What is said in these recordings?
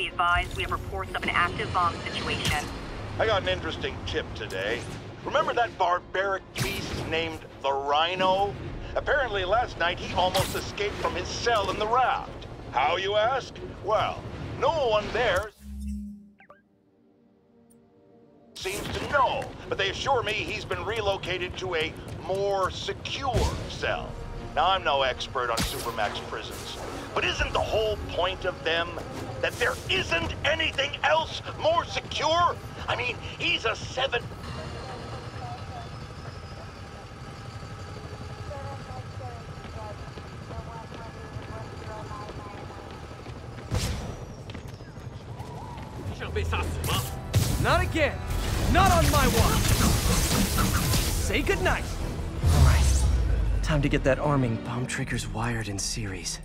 be advised we have reports of an active bomb situation. I got an interesting tip today. Remember that barbaric beast named the Rhino? Apparently last night he almost escaped from his cell in the raft. How, you ask? Well, no one there seems to know, but they assure me he's been relocated to a more secure cell. Now, I'm no expert on Supermax prisons, but isn't the whole point of them that there isn't anything else more secure? I mean, he's a seven... Not again! Not on my watch! Say goodnight! Alright. Time to get that arming bomb triggers wired in series.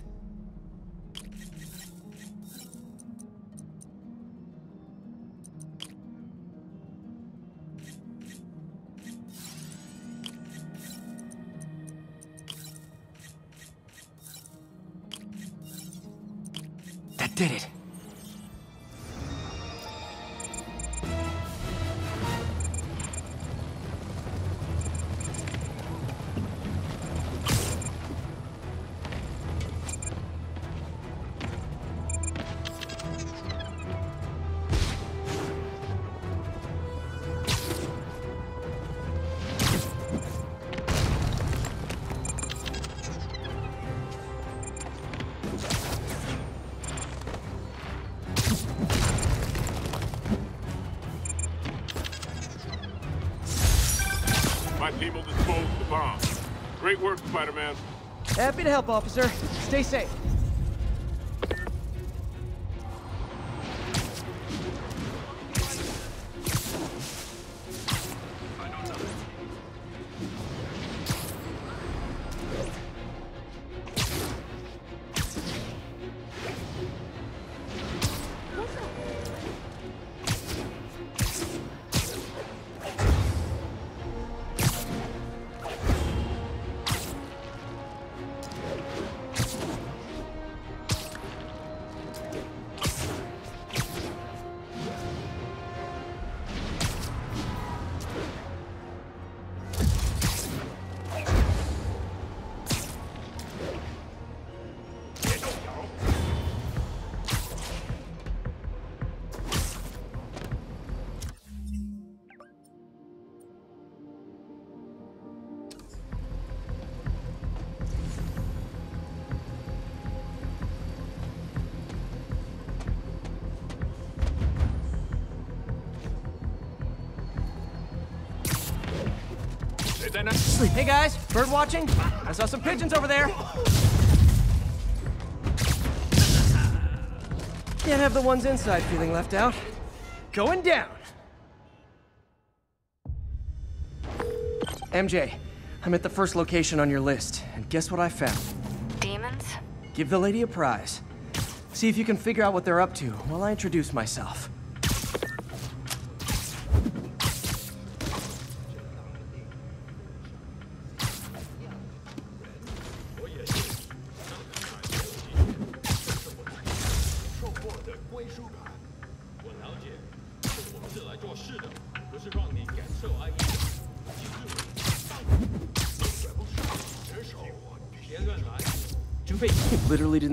To help, officer. Stay safe. Sleep. Hey guys, bird watching? I saw some pigeons over there. Can't have the ones inside feeling left out. Going down. MJ, I'm at the first location on your list, and guess what I found? Demons? Give the lady a prize. See if you can figure out what they're up to while I introduce myself.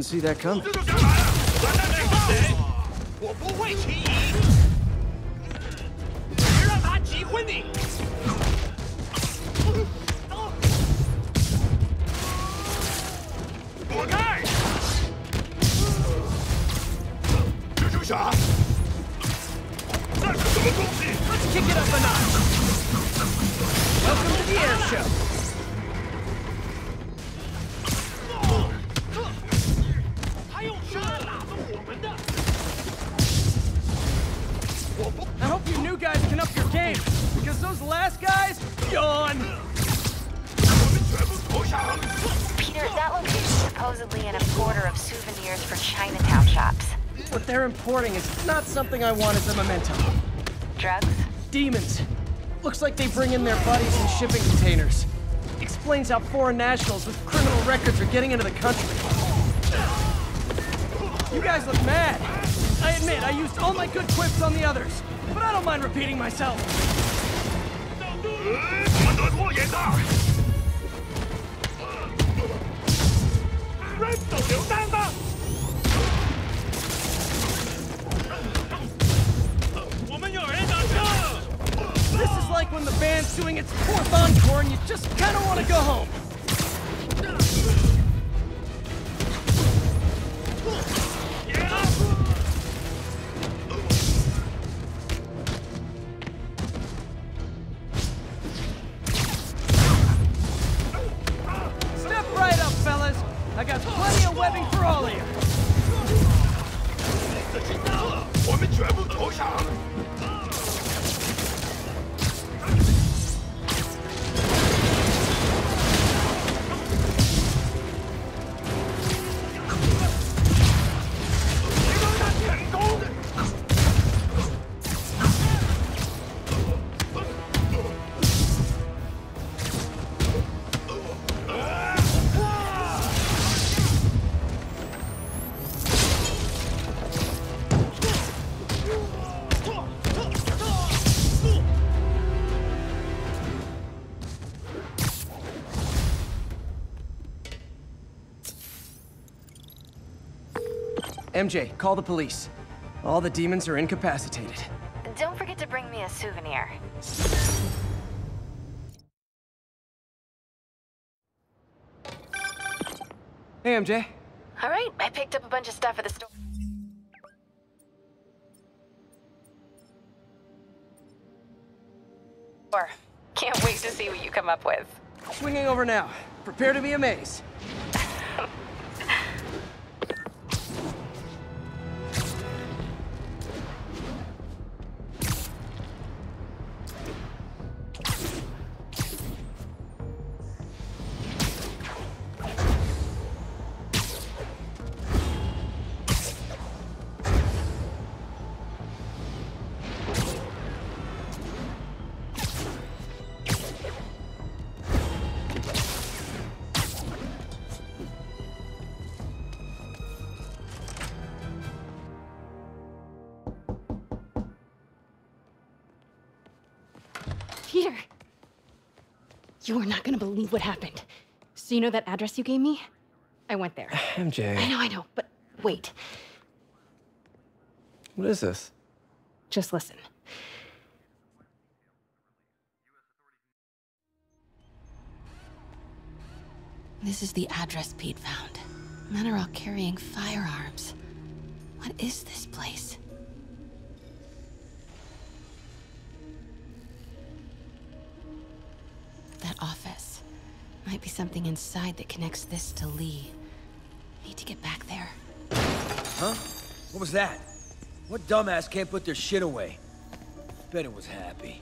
Didn't see that coming. Not something I want as a memento. Drugs? Demons. Looks like they bring in their buddies in shipping containers. Explains how foreign nationals with criminal records are getting into the country. You guys look mad. I admit, I used all my good quips on the others, but I don't mind repeating myself. MJ, call the police. All the demons are incapacitated. Don't forget to bring me a souvenir. Hey, MJ. All right, I picked up a bunch of stuff at the store. Can't wait to see what you come up with. Swinging over now. Prepare to be amazed. You are not gonna believe what happened. So you know that address you gave me? I went there. MJ. I MJ, know, I know, but wait. what is this? Just listen. This is the address Pete found. Men are all carrying firearms. What is this place? That office. Might be something inside that connects this to Li. Need to get back there. Huh? What was that? What dumbass can't put their shit away? Bet it was happy.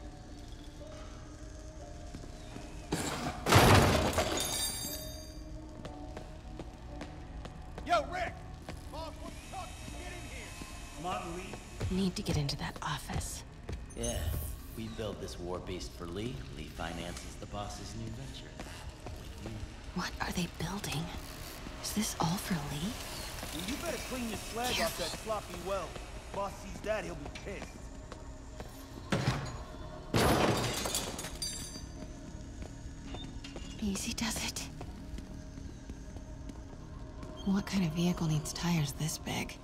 Yo, Rick! Boss, what the fuck? Get in here! Martin Li? Need to get into that office. Yeah. We built this war beast for Li. Li finances the boss's new venture. What are they building? Is this all for Li? Well, you better clean your slag off that sloppy well. Boss sees that, he'll be pissed. Easy does it. What kind of vehicle needs tires this big?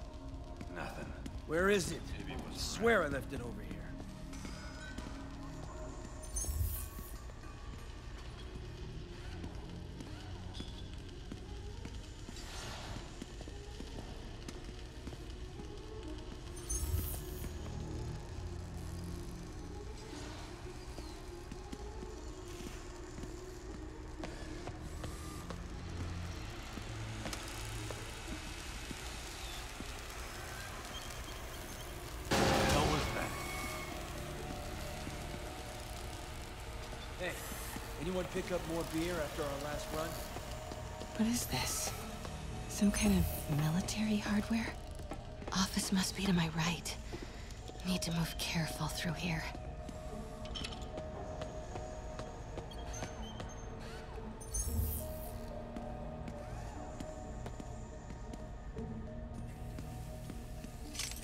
Nothing. Where is it? I swear I left it over here. Pick up more beer after our last run? What is this? Some kind of military hardware? Office must be to my right. Need to move careful through here.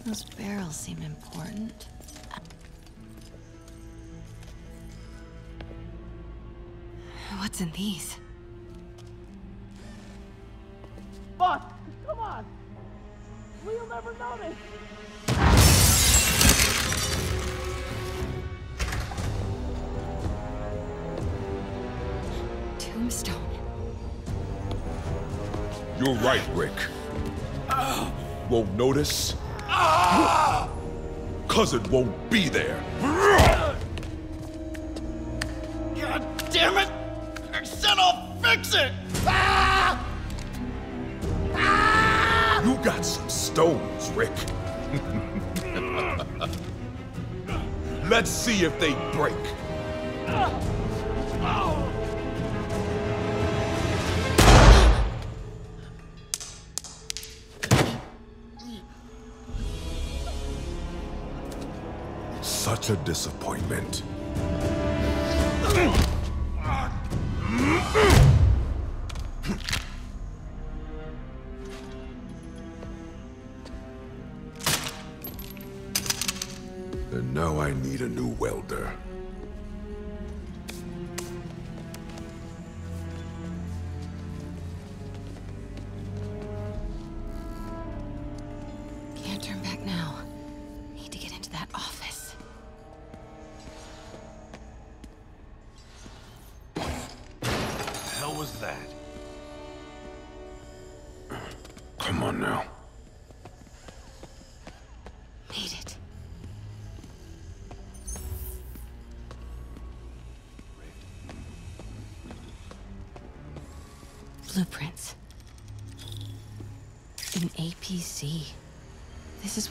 Those barrels seem important. What's in these? Boss, come on! We'll never notice! Tombstone. You're right, Rick. Won't notice? Ah! Cause it won't be there. Let's see if they break. Such a disappointment.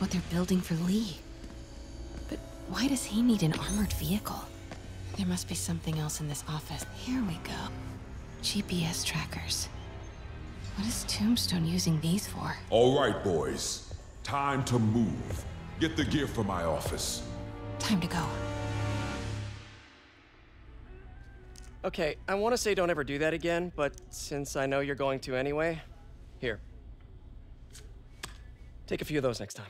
What they're building for Li. But why does he need an armored vehicle? There must be something else in this office. Here we go. GPS trackers. What is Tombstone using these for? All right, boys. Time to move. Get the gear from my office. Time to go. Okay, I want to say don't ever do that again, but since I know you're going to anyway, here. Take a few of those next time.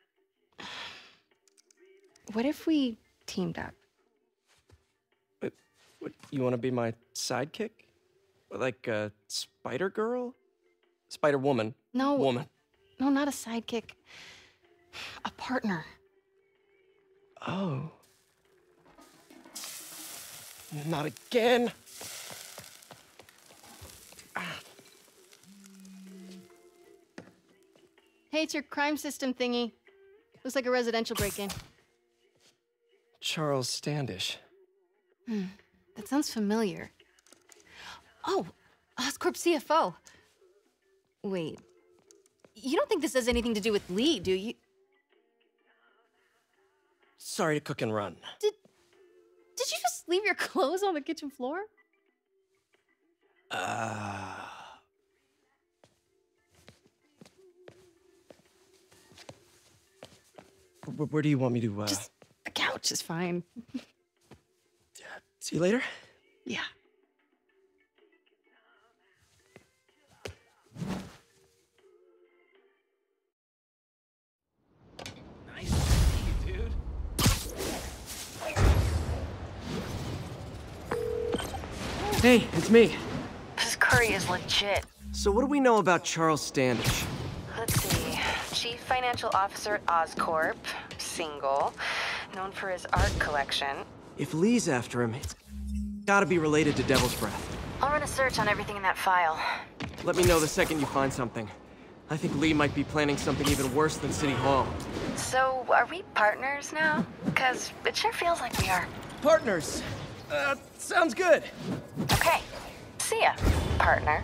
what if we teamed up? What, you want to be my sidekick? Like a Spider Girl? Spider Woman? No. Woman. No, not a sidekick. A partner. Oh. Not again. Hey, it's your crime system thingy. Looks like a residential break in. Charles Standish. Hmm. That sounds familiar. Oh, Oscorp CFO. Wait. You don't think this has anything to do with Li, do you? Sorry to cook and run. Did Did you just leave your clothes on the kitchen floor? Uh. Where, do you want me to, uh. Just couch is fine. See you later? Yeah. Nice to see you, dude. Hey, it's me. This curry is legit. So, what do we know about Charles Standish? Let's see. Chief Financial Officer at Oscorp. single, known for his art collection. If Li's after him, it's gotta be related to Devil's Breath. I'll run a search on everything in that file. Let me know the second you find something. I think Li might be planning something even worse than City Hall. So, are we partners now? Because it sure feels like we are. Partners. Uh, sounds good. Okay. See ya, partner.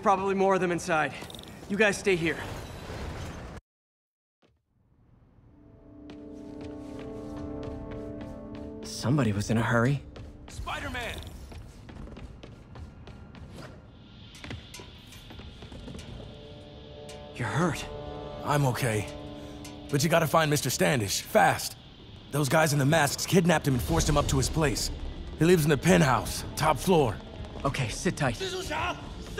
There's probably more of them inside. You guys stay here. Somebody was in a hurry. Spider-Man! You're hurt. I'm okay. But you gotta find Mr. Standish, fast. Those guys in the masks kidnapped him and forced him up to his place. He lives in the penthouse, top floor. Okay, sit tight. 蜘蛛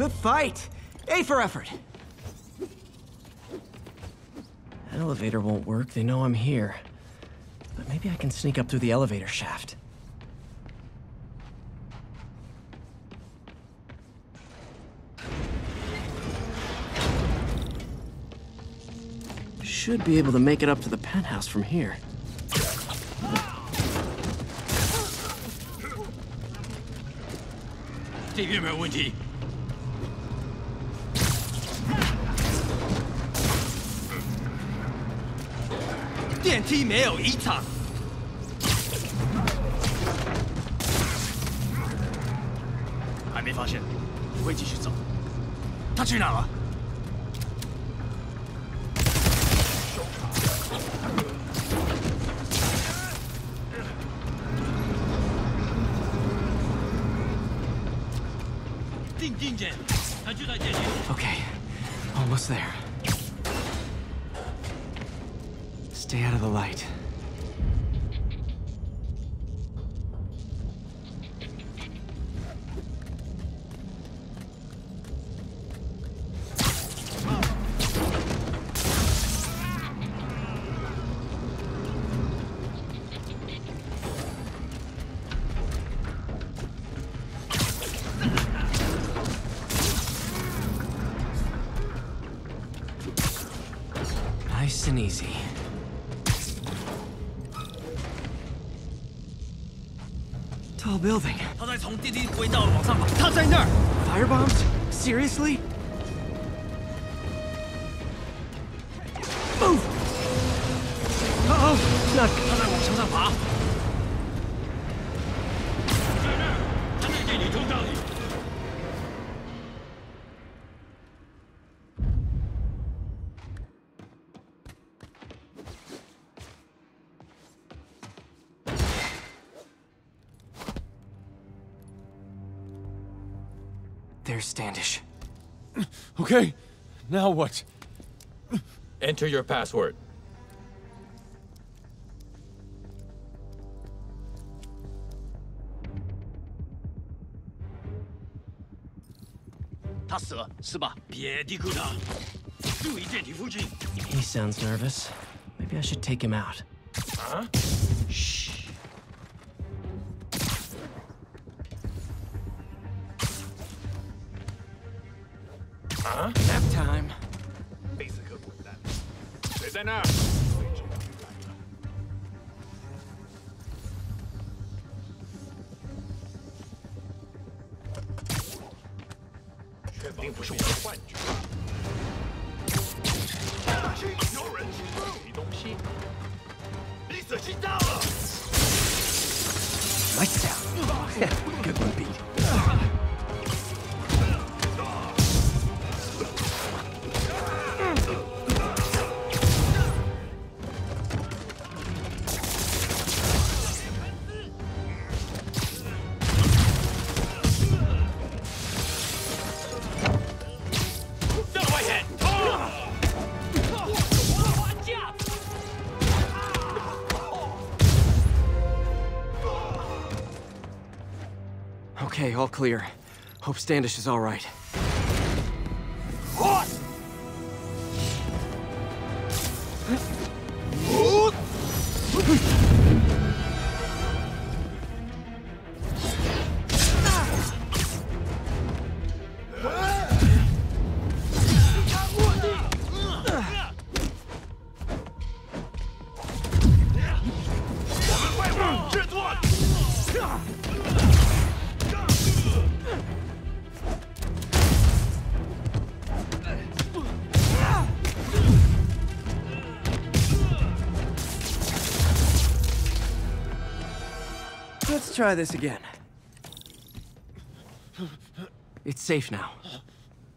Good fight. A for effort. Elevator won't work. They know I'm here. Maybe I can sneak up through the elevator shaft. Should be able to make it up to the penthouse from here. 会继续走。他去哪了？building. 他在从地底轨道往上爬，他在那儿。 Firebombs? Seriously? Now what? Enter your password. He sounds nervous. Maybe I should take him out. Huh? Shh. Huh? Nap time. Basically, that. There's enough. All clear. Hope Standish is all right. Try this again. It's safe now.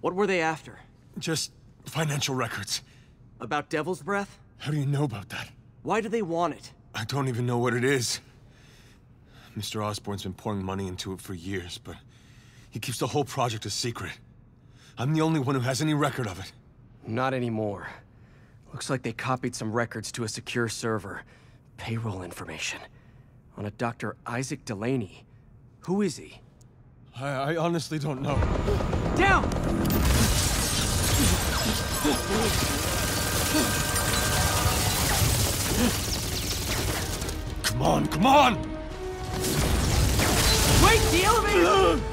What were they after? Just financial records. About Devil's Breath? How do you know about that? Why do they want it? I don't even know what it is. Mr. Osborn's been pouring money into it for years, but he keeps the whole project a secret. I'm the only one who has any record of it. Not anymore. Looks like they copied some records to a secure server. Payroll information. On a Dr. Isaac Delaney. Who is he? I, I honestly don't know. Down! Come on, come on! Wait, the elevator!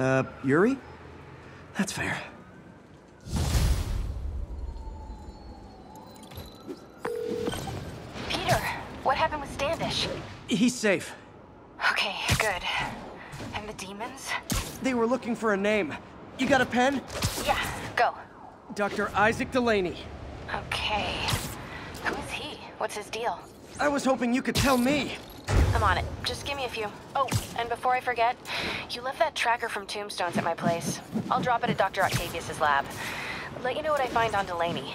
Uh, Yuri? That's fair. Peter, what happened with Standish? He's safe. Okay, good. And the demons? They were looking for a name. You got a pen? Yeah, go. Dr. Isaac Delaney. Okay. Who is he? What's his deal? I was hoping you could tell me. I'm on it. Just give me a few. Oh, and before I forget, you left that tracker from Tombstones at my place. I'll drop it at Dr. Octavius's lab. Let you know what I find on Delaney.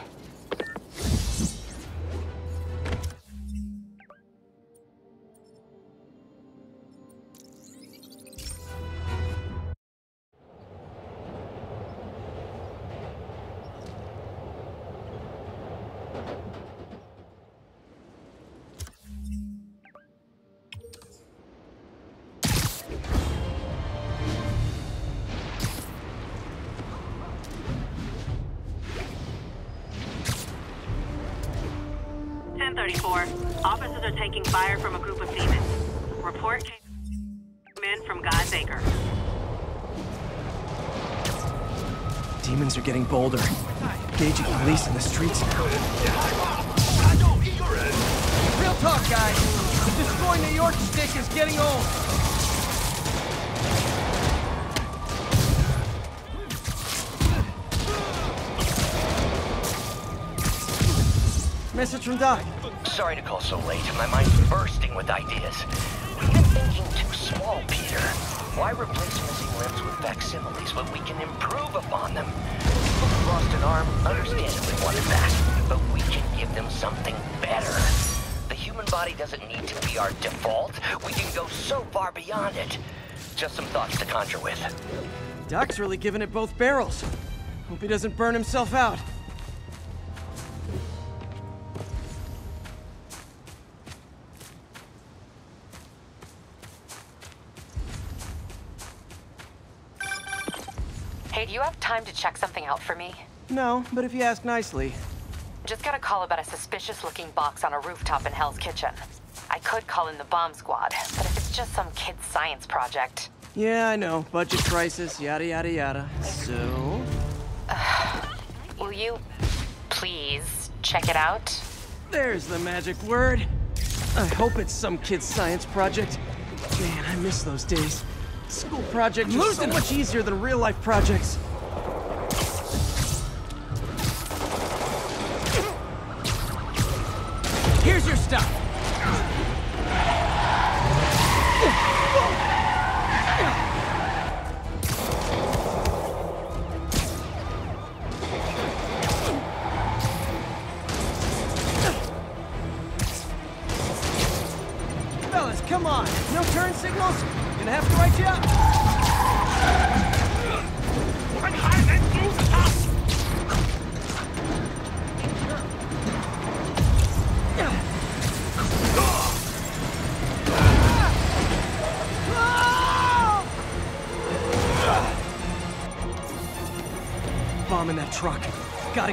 Demons are getting. Gauging police in the streets now. Real talk, guys. Destroying New York stick is getting old. Message from Doc. Sorry to call so late. My mind's bursting with ideas. Thinking too small, Peter. Why replace missing limbs with facsimiles when we can improve upon them? People who lost an arm understandably want it back, but we can give them something better. The human body doesn't need to be our default. We can go so far beyond it. Just some thoughts to conjure with. Doc's really giving it both barrels. Hope he doesn't burn himself out. Time to check something out for me? No, but if you ask nicely. Just got a call about a suspicious looking box on a rooftop in Hell's Kitchen. I could call in the bomb squad, but if it's just some kid's science project. Yeah, I know. Budget crisis, yada yada yada. So. Will you please check it out? There's the magic word. I hope it's some kid's science project. Man, I miss those days. School projects are so much easier than real life projects. Stuff.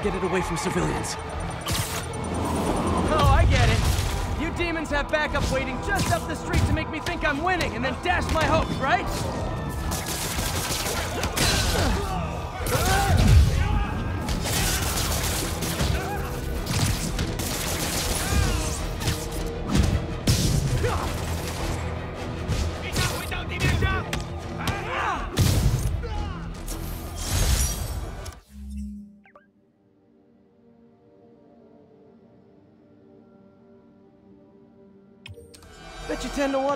Get it away from civilians. Oh, I get it. You demons have backup waiting just up the street to make me think I'm winning and then dash my hopes, right?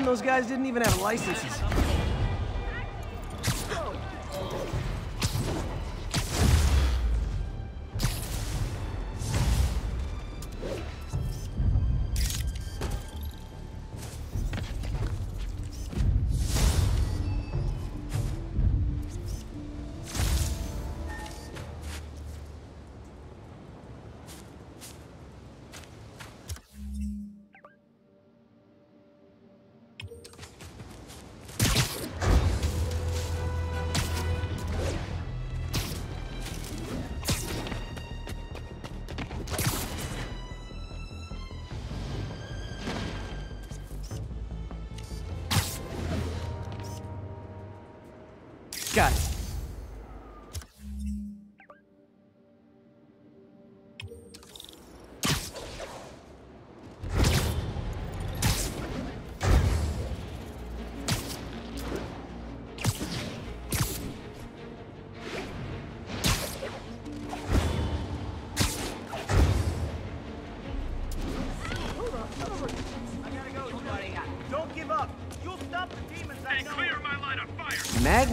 Those guys didn't even have licenses.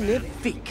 Fire! Magnifique.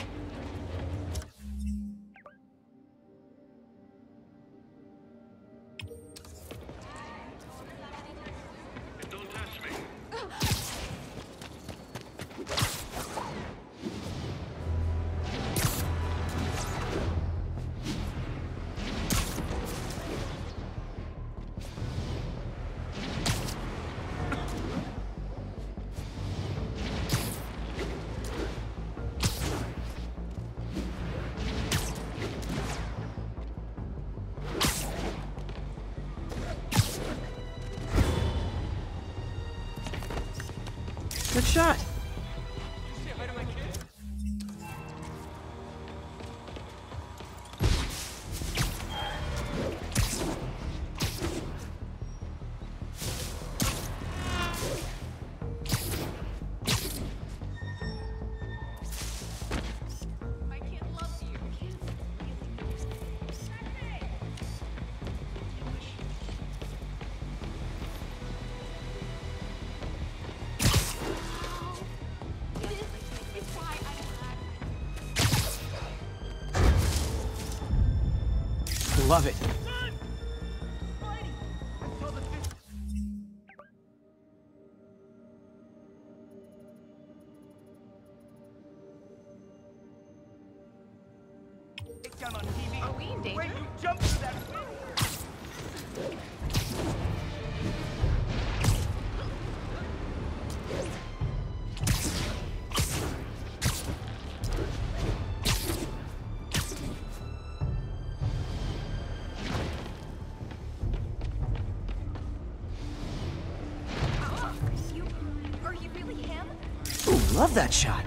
Love that shot.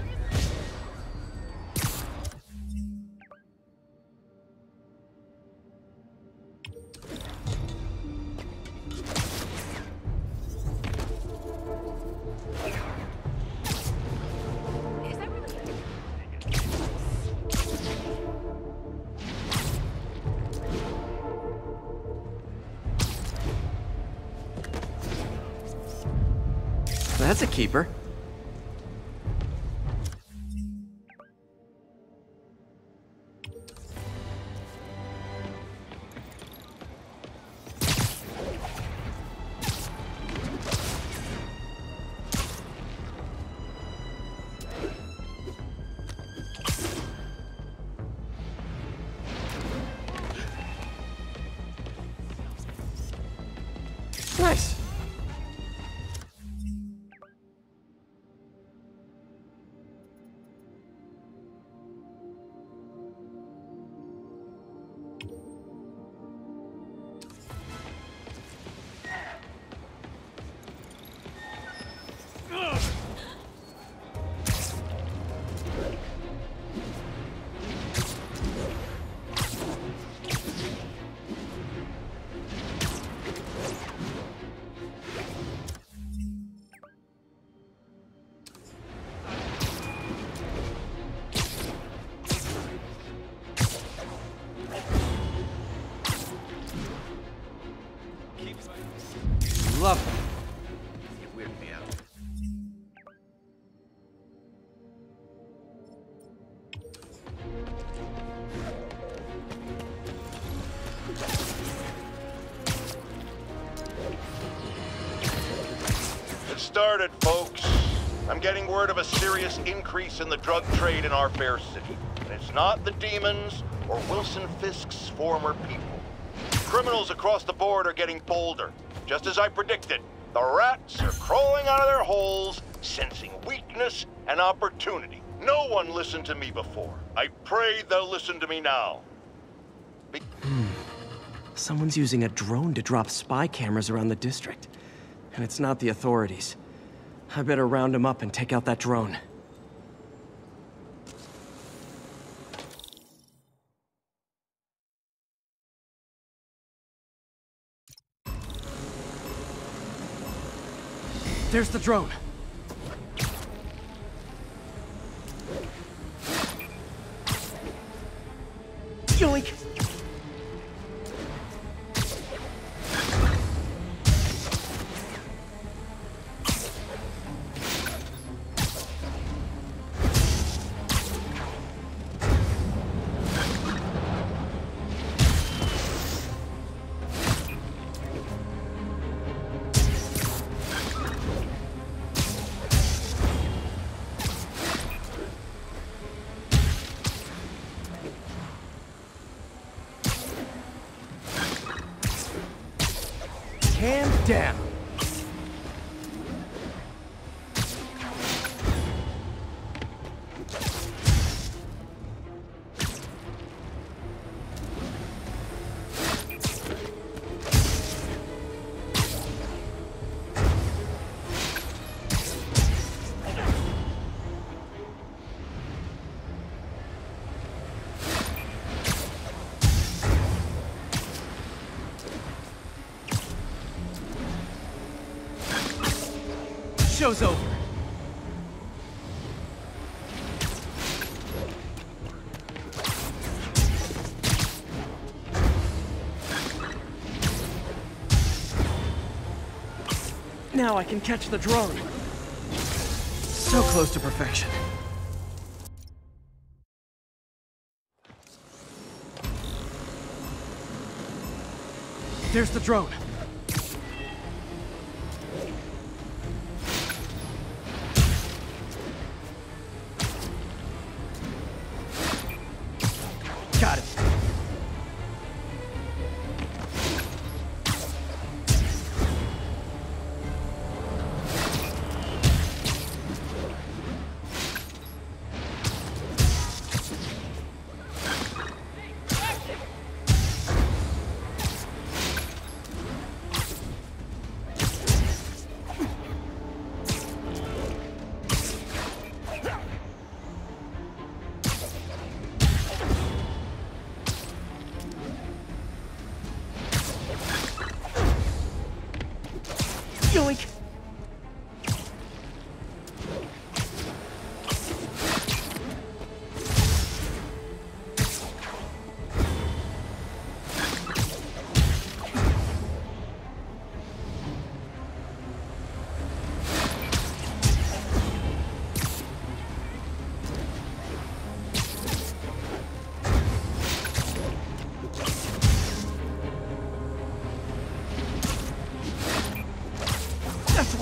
That's a keeper. I'm getting word of a serious increase in the drug trade in our fair city. And it's not the demons or Wilson Fisk's former people. Criminals across the board are getting bolder. Just as I predicted, the rats are crawling out of their holes, sensing weakness and opportunity. No one listened to me before. I pray they'll listen to me now. Hmm. Someone's using a drone to drop spy cameras around the district. And it's not the authorities. I better round him up and take out that drone. There's the drone. Yoink! Now I can catch the drone. So close to perfection. There's the drone.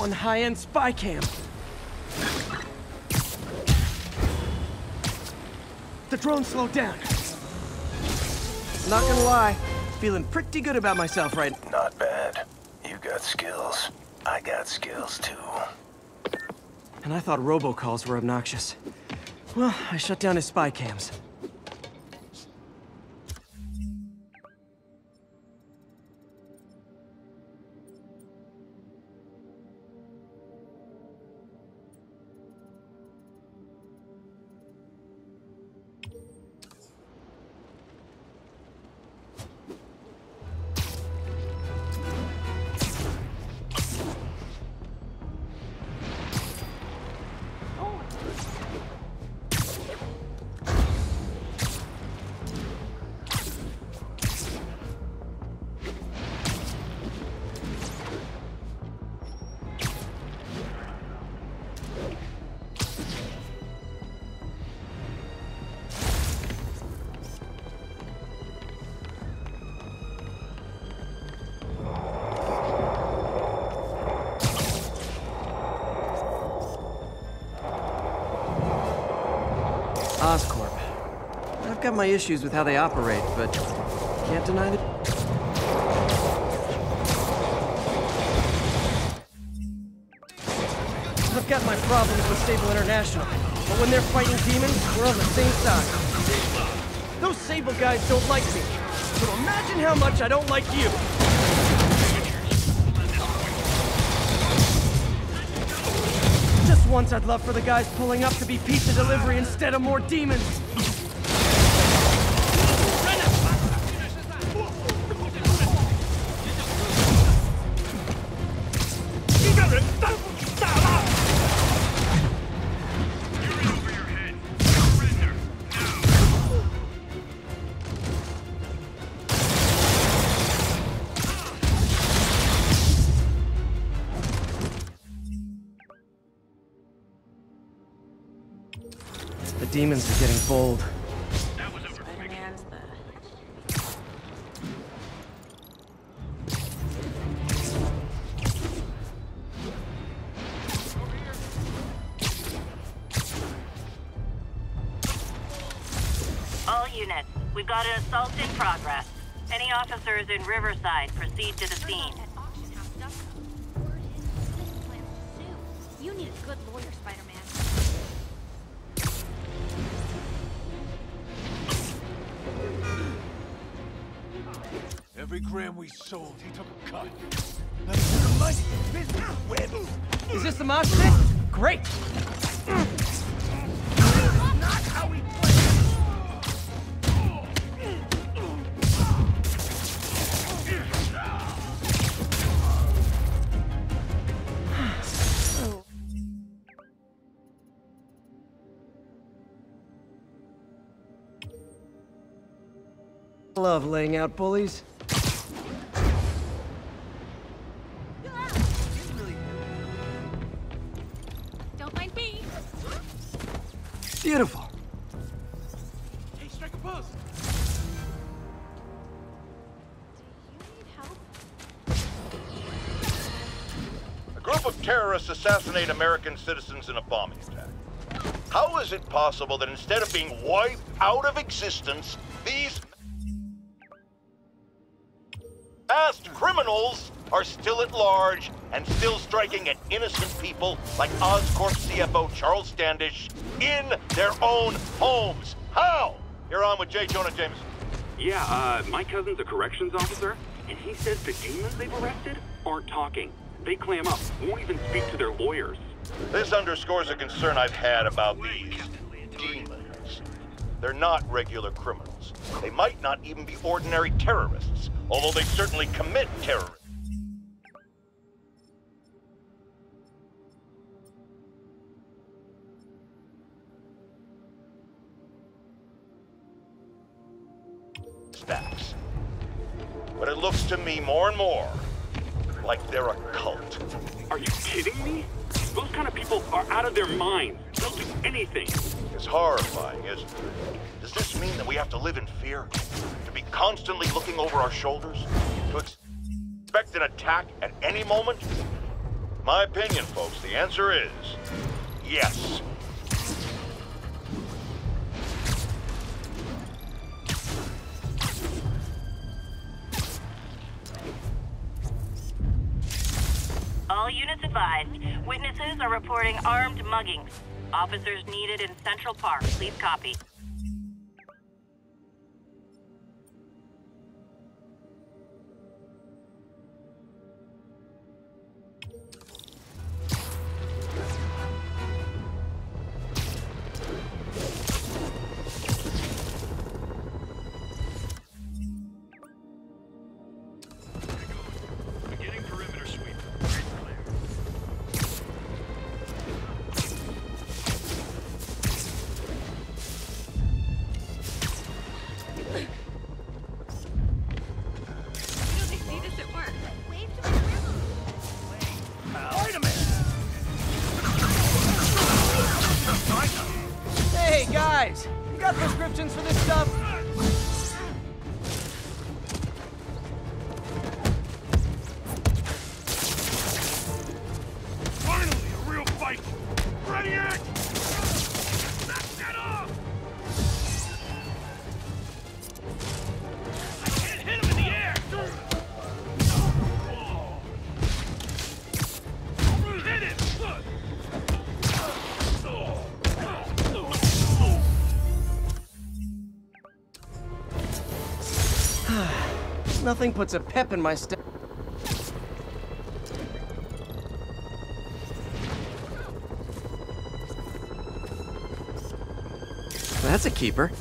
That's one high-end spy cam. The drone slowed down. Not gonna lie, feeling pretty good about myself right Not bad. You got skills. I got skills too. And I thought robocalls were obnoxious. Well, I shut down his spy cams. I've my issues with how they operate, but can't deny that. I've got my problems with Sable International, but when they're fighting demons, we're on the same side. Those Sable guys don't like me, so imagine how much I don't like you. Just once I'd love for the guys pulling up to be pizza delivery instead of more demons. The demons are getting bold. All units, we've got an assault in progress. Any officers in Riverside, proceed to the scene. Every gram we sold, he took a cut. That's the money. Business win. Is this the mosh pit? Great! Not how we Love laying out bullies. Terrorists assassinate American citizens in a bombing attack. How is it possible that instead of being wiped out of existence, these past criminals are still at large and still striking at innocent people like Oscorp CFO Charles Standish in their own homes? How? You're on with J. Jonah Jameson. Yeah, uh, my cousin's a corrections officer, and he says the demons they've arrested aren't talking. They clam up, won't even speak to their lawyers. This underscores a concern I've had about these demons. They're not regular criminals. They might not even be ordinary terrorists, although they certainly commit terrorism. Stacks. But it looks to me more and more like they're a cult. Are you kidding me? Those kind of people are out of their minds. They'll do anything. It's horrifying, isn't it? Does this mean that we have to live in fear? To be constantly looking over our shoulders? To ex- expect an attack at any moment? My opinion, folks, the answer is yes. All units advised. Witnesses are reporting armed muggings. Officers needed in Central Park. Please copy. Nothing puts a pep in my step. That's a keeper.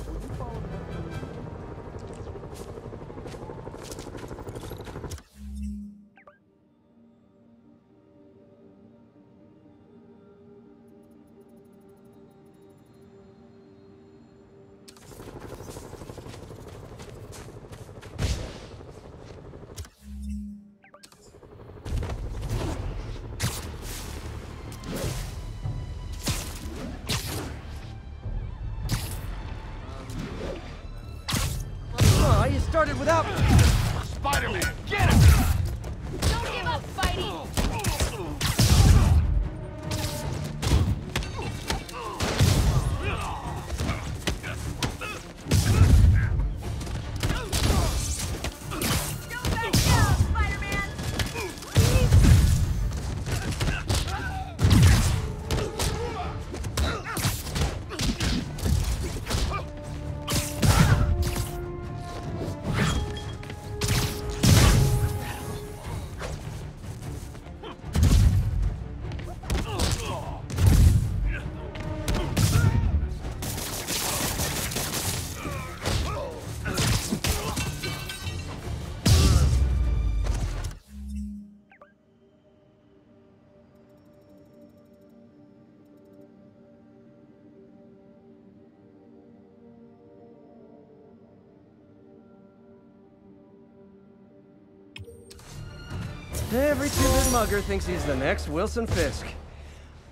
Thinks he's the next Wilson Fisk.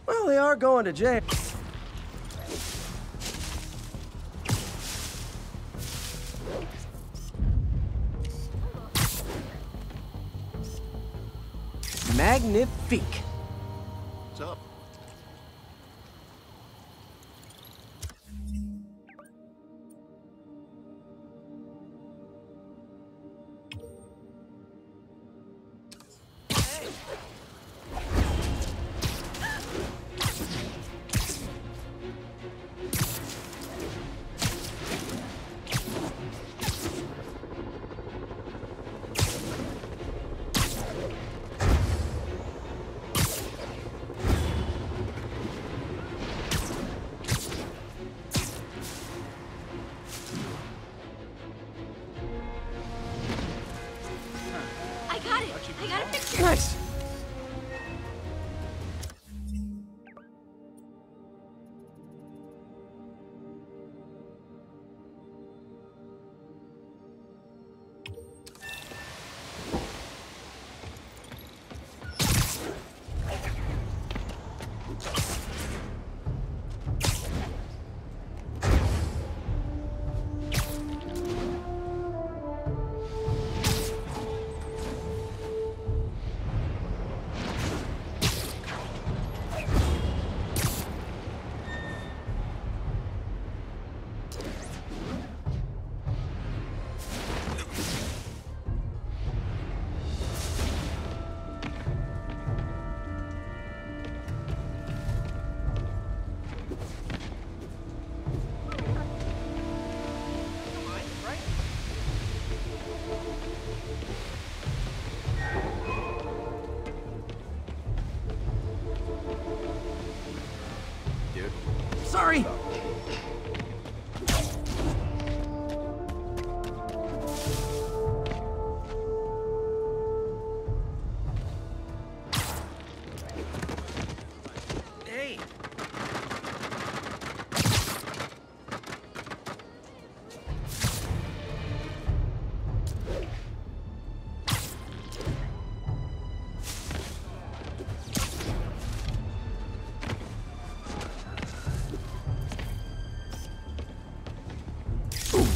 Well, they are going to jail. Magnifique.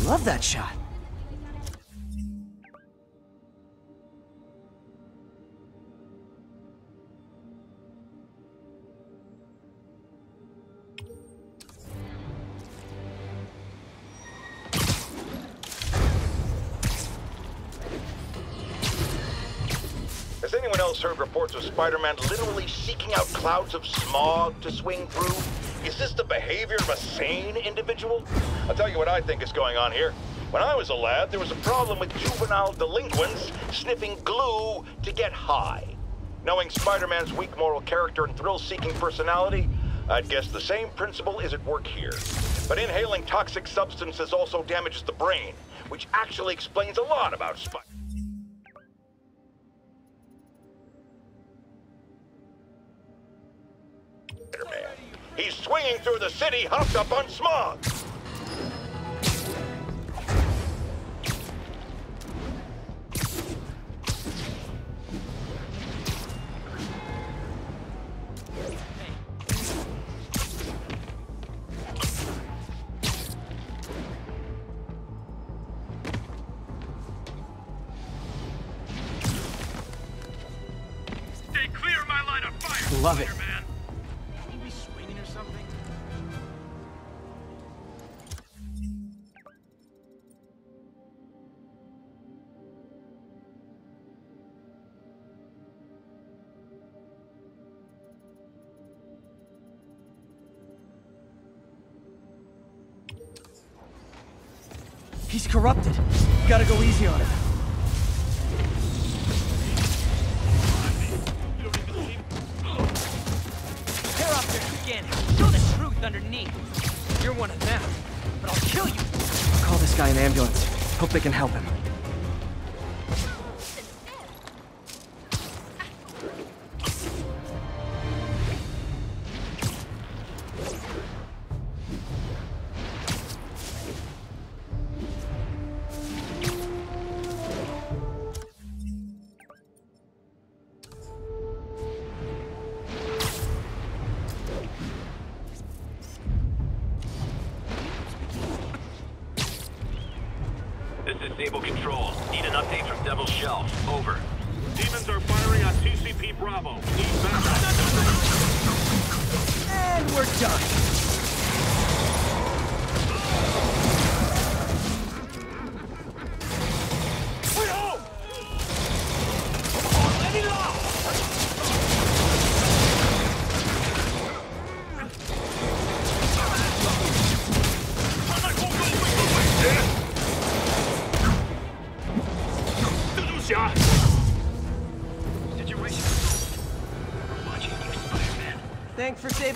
Love that shot. Has anyone else heard reports of Spider-Man literally seeking out clouds of smog to swing through? Is this the behavior of a sane individual? I'll tell you what I think is going on here. When I was a lad, there was a problem with juvenile delinquents sniffing glue to get high. Knowing Spider-Man's weak moral character and thrill-seeking personality, I'd guess the same principle is at work here. But inhaling toxic substances also damages the brain, which actually explains a lot about Spider. Spider-Man. He's swinging through the city, hopped up on smog. He's corrupted. Gotta go easy on him. Tear off your skin. Show the truth underneath. You're one of them, but I'll kill you. I'll call this guy an ambulance. Hope they can help him.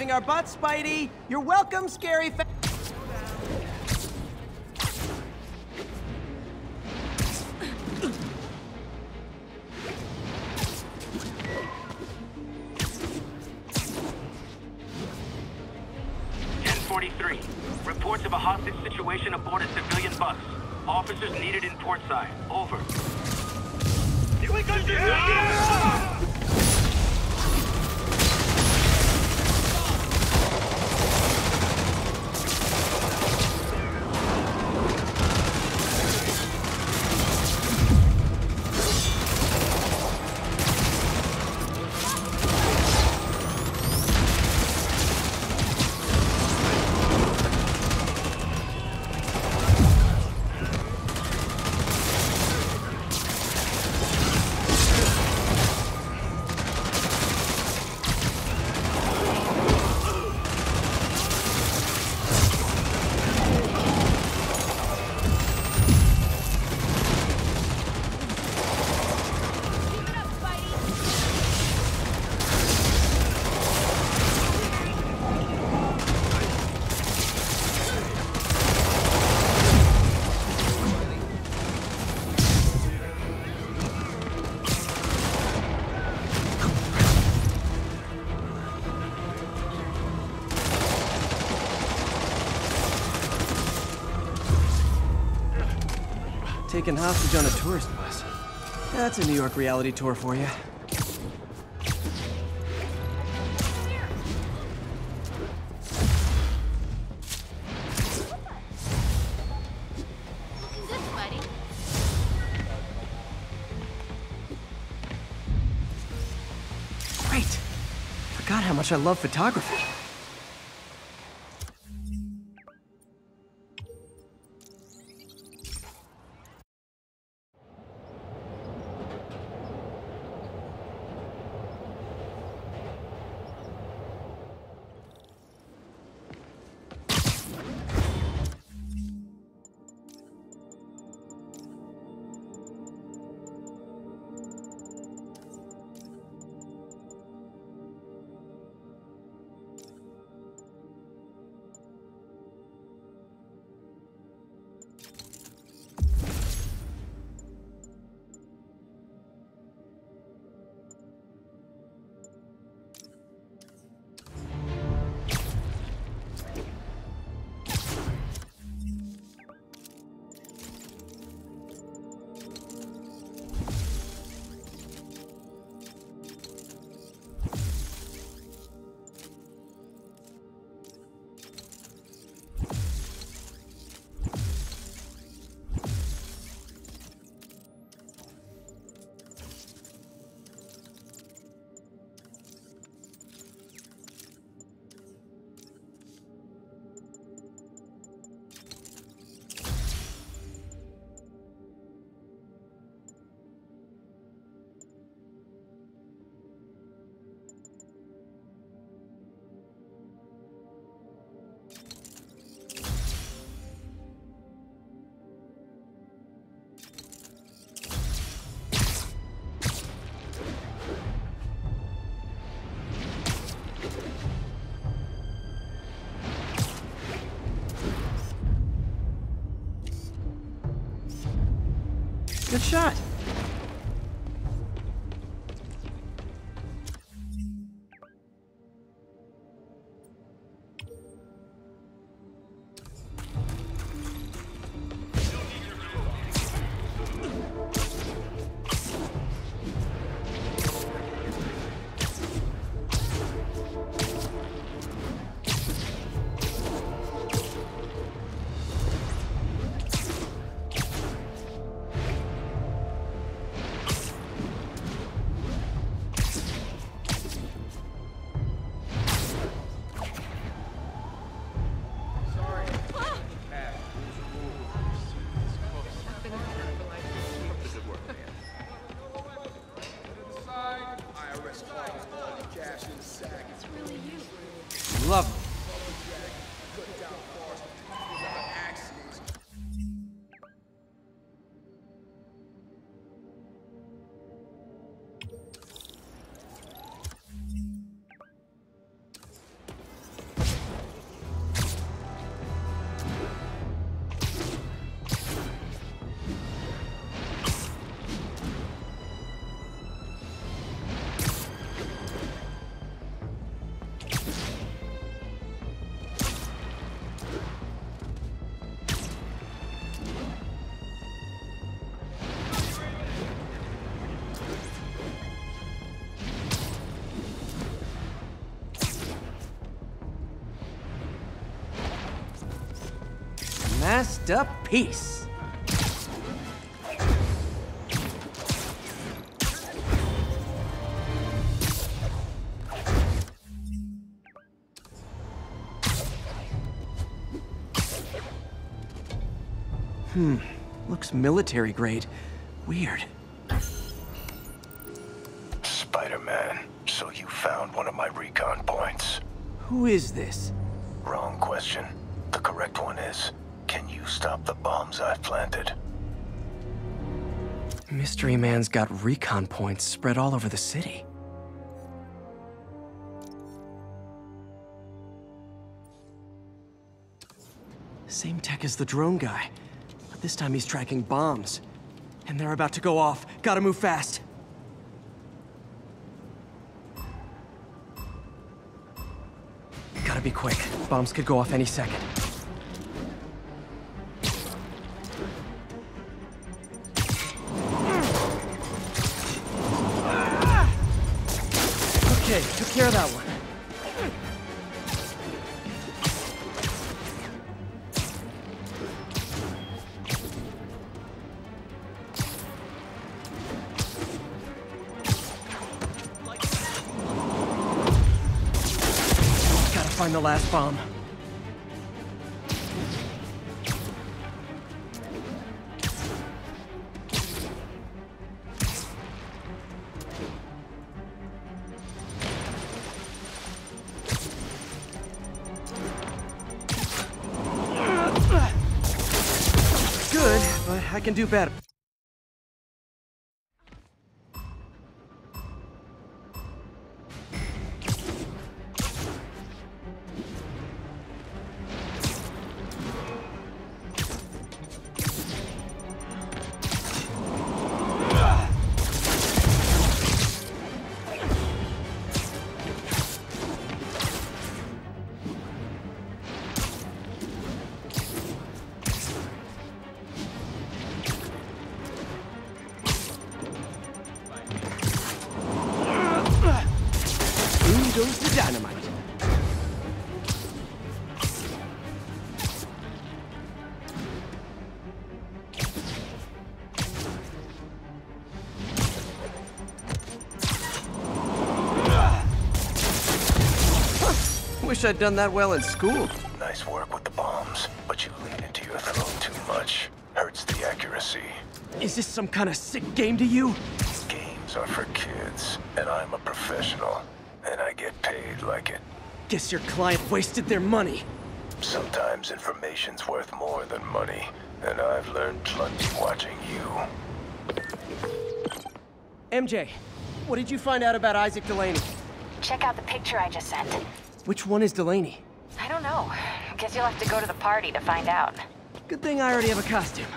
Our butts, Spidey. You're welcome, scary fa- Taken hostage on a tourist bus. That's a New York reality tour for you. Great. Forgot how much I love photography. Shot. Masterpiece. Hmm, looks military grade. Weird. Spider-Man, so you found one of my recon points. Who is this? Wrong question. The correct one is, can you stop the bombs I've planted? Mystery Man's got recon points spread all over the city. Same tech as the drone guy, but this time he's tracking bombs. And they're about to go off. Gotta move fast. Gotta be quick. Bombs could go off any second. Of that one. Gotta find the last bomb. Can do better. Wish I'd done that well in school. Nice work with the bombs, but you lean into your throw too much. Hurts the accuracy. Is this some kind of sick game to you? Games are for kids, and I'm a professional, and I get paid like it. Guess your client wasted their money. Sometimes information's worth more than money, and I've learned plenty watching you. MJ, what did you find out about Isaac Delaney? Check out the picture I just sent. Which one is Delaney? I don't know. Guess you'll have to go to the party to find out. Good thing I already have a costume.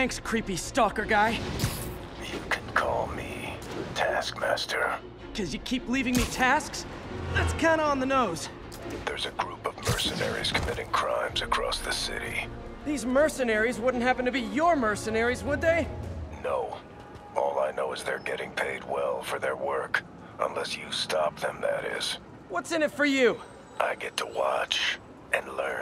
Thanks, creepy stalker guy. You can call me Taskmaster. Cause you keep leaving me tasks? That's kinda on the nose. There's a group of mercenaries committing crimes across the city. These mercenaries wouldn't happen to be your mercenaries, would they? No. All I know is they're getting paid well for their work. Unless you stop them, that is. What's in it for you? I get to watch and learn.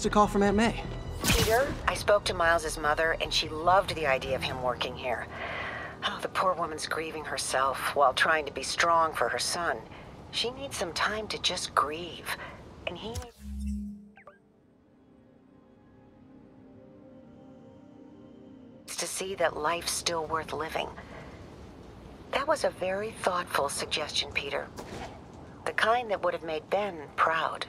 Missed a call from Aunt May. Peter, I spoke to Miles's mother, and she loved the idea of him working here. Oh, the poor woman's grieving herself while trying to be strong for her son. She needs some time to just grieve. And he needs... to see that life's still worth living. That was a very thoughtful suggestion, Peter. The kind that would have made Ben proud.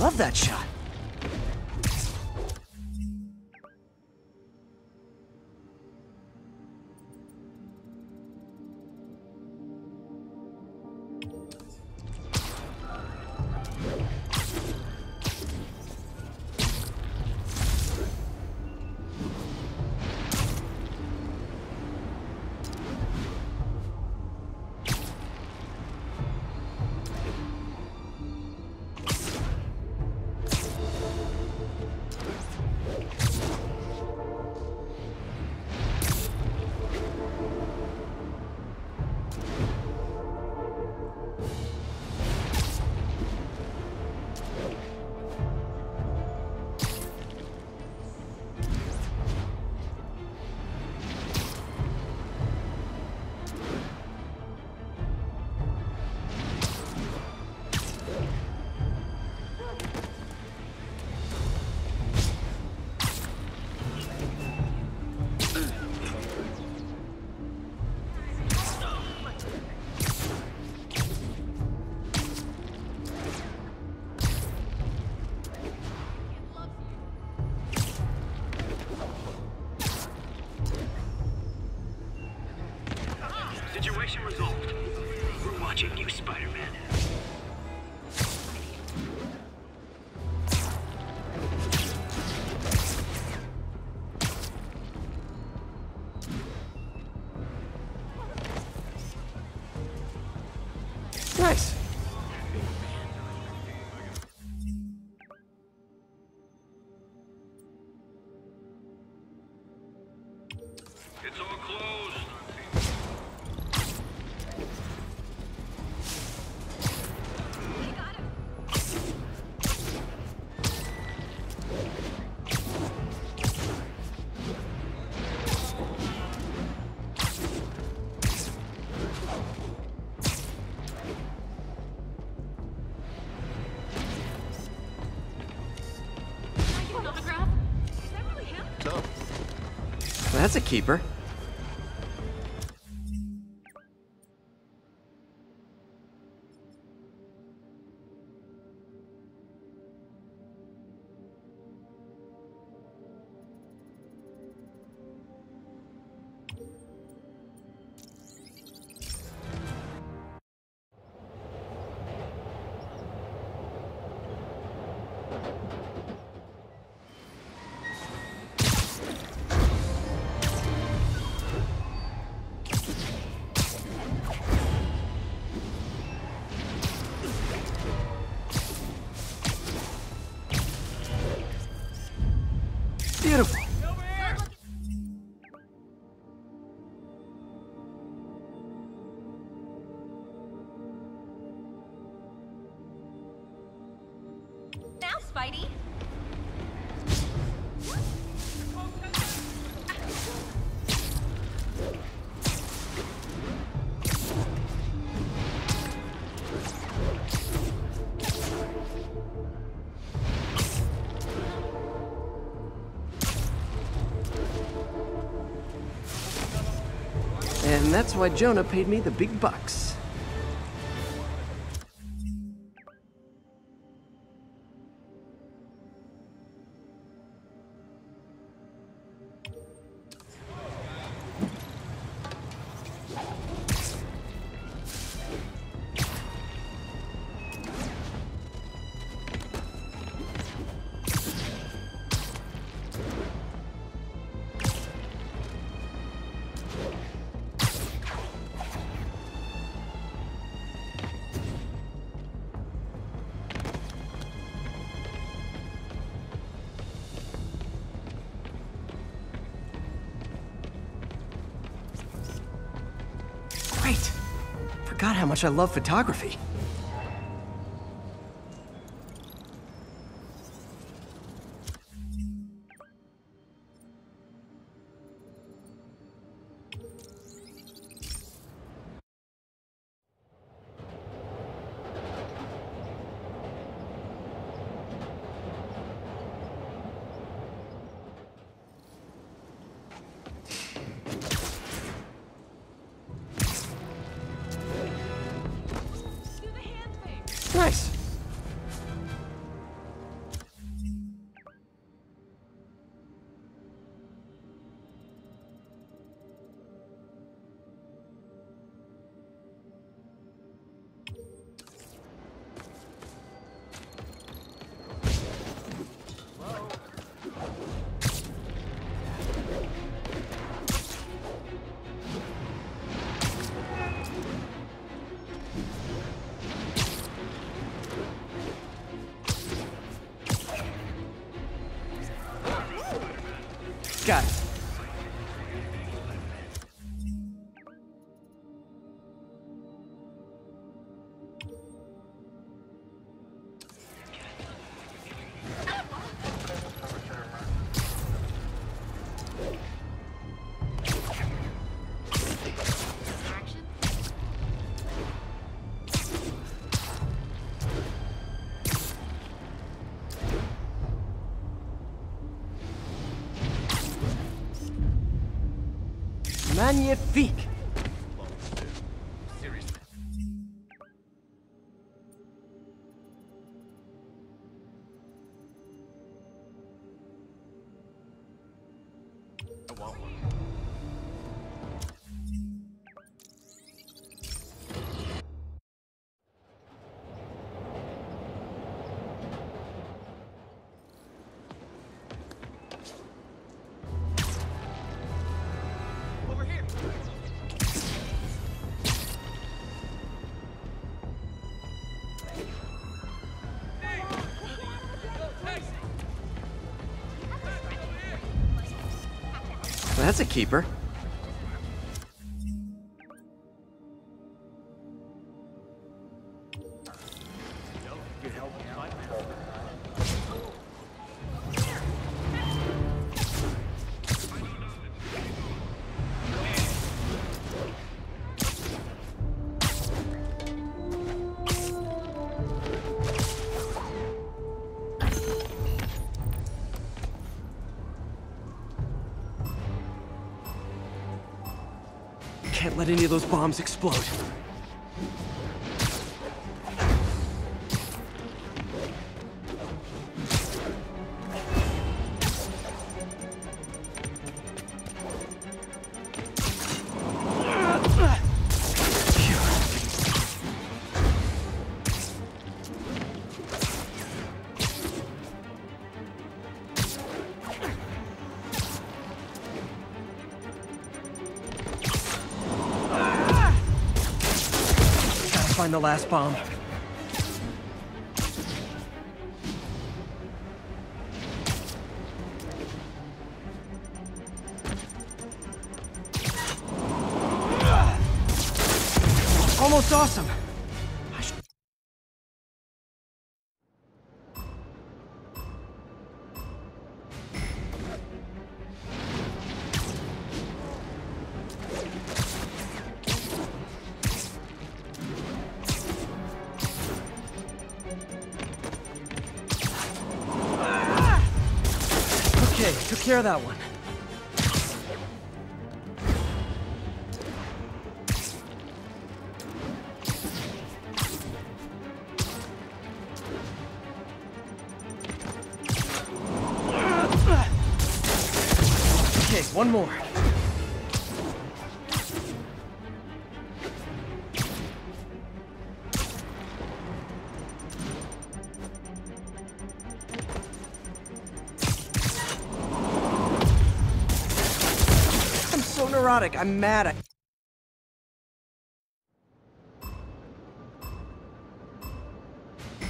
Love that shot. That's a keeper. Spidey. And that's why Jonah paid me the big bucks. Much I love photography. Magnifique. That's a keeper. Any of those bombs explode. Last bomb. That one. I'm mad. I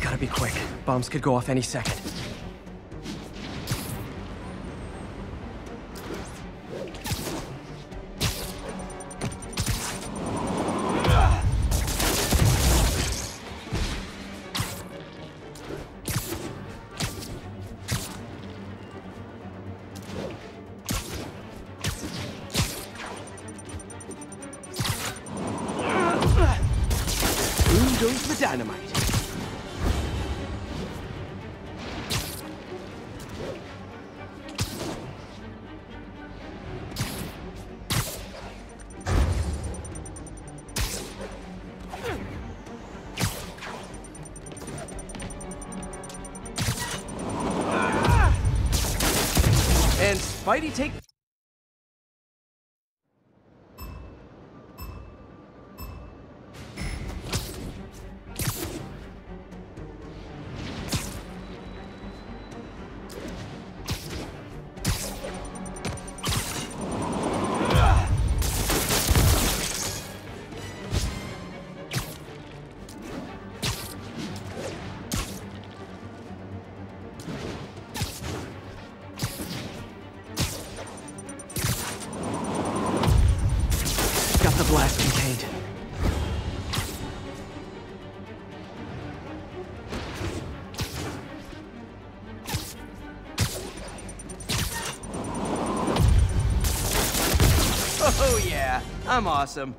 Gotta be quick. Bombs could go off any second. I'm awesome.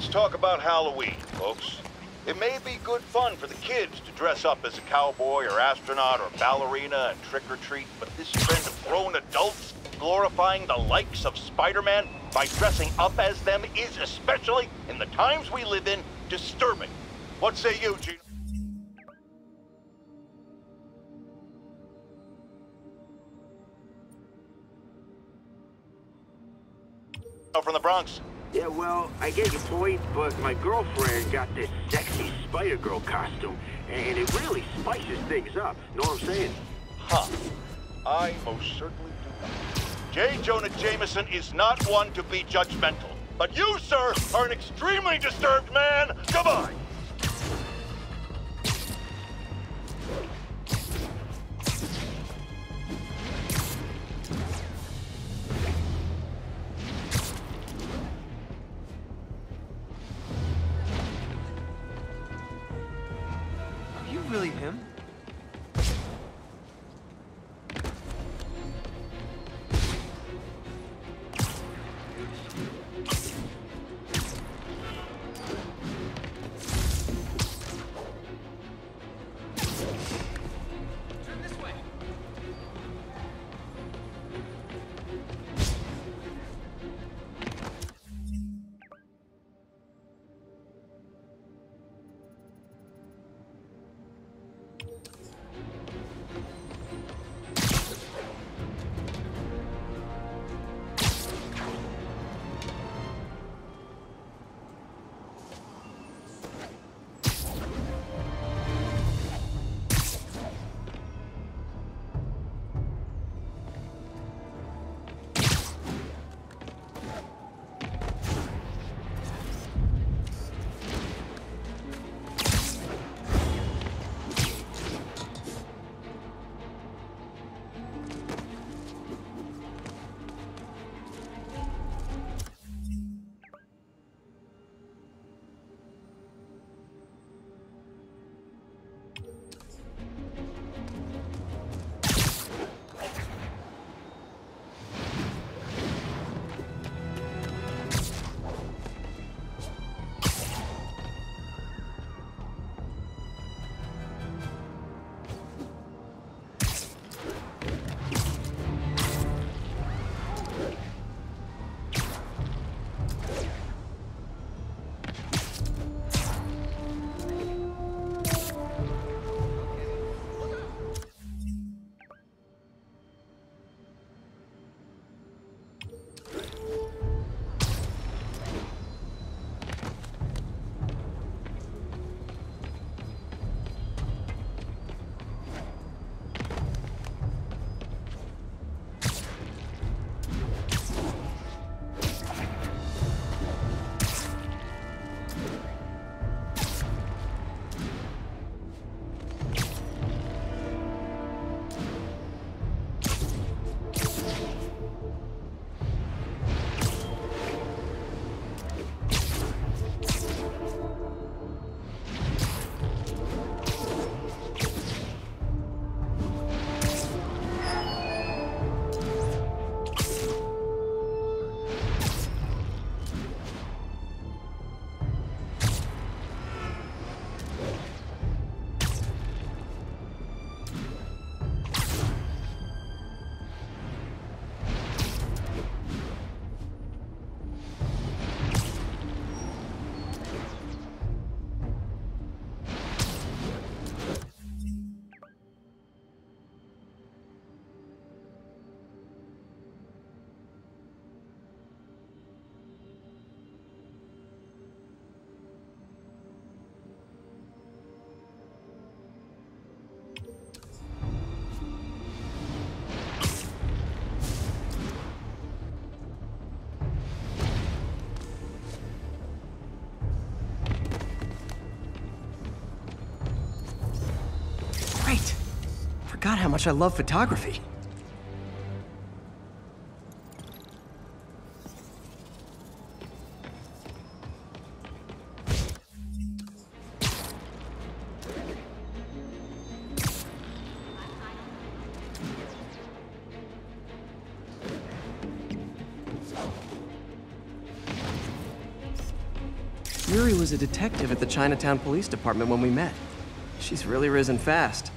Let's talk about Halloween, folks. It may be good fun for the kids to dress up as a cowboy or astronaut or ballerina and trick or treat, but this trend of grown adults glorifying the likes of Spider-Man by dressing up as them is, especially in the times we live in, disturbing. What say you, Gene? From the Bronx. Yeah, well, I get your point, but my girlfriend got this sexy Spider-Girl costume, and it really spices things up. Know what I'm saying? Huh. I most certainly do not. J. Jonah Jameson is not one to be judgmental. But you, sir, are an extremely disturbed man. Goodbye. Much I love photography. Yuri was a detective at the Chinatown Police Department when we met. She's really risen fast.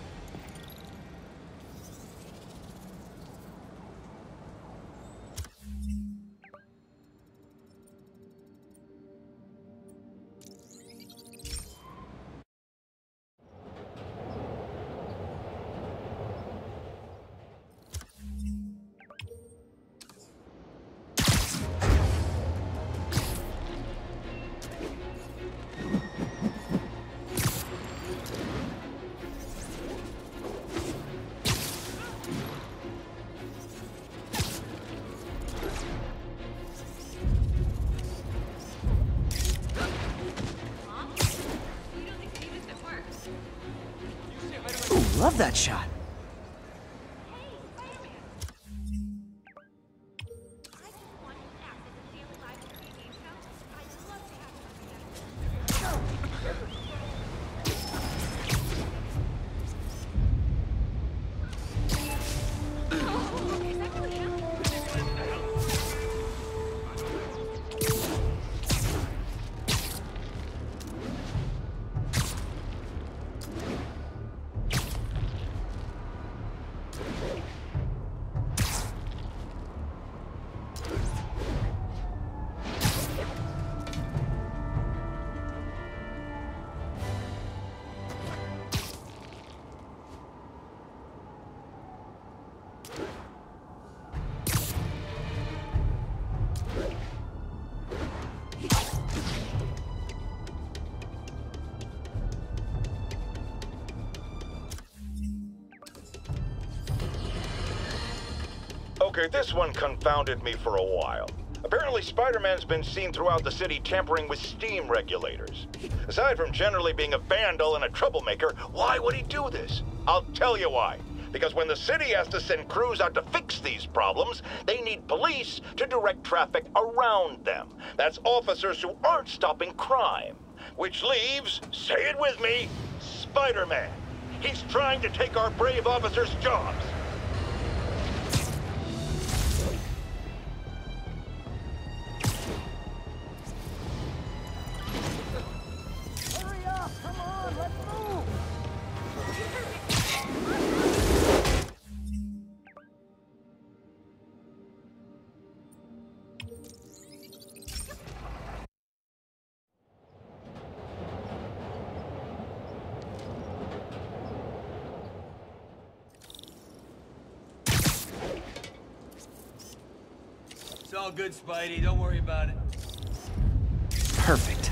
Okay, this one confounded me for a while. Apparently, Spider-Man's been seen throughout the city tampering with steam regulators. Aside from generally being a vandal and a troublemaker, why would he do this? I'll tell you why. Because when the city has to send crews out to fix these problems, they need police to direct traffic around them. That's officers who aren't stopping crime. Which leaves, say it with me, Spider-Man. He's trying to take our brave officers' jobs. Good, Spidey. Don't worry about it. Perfect.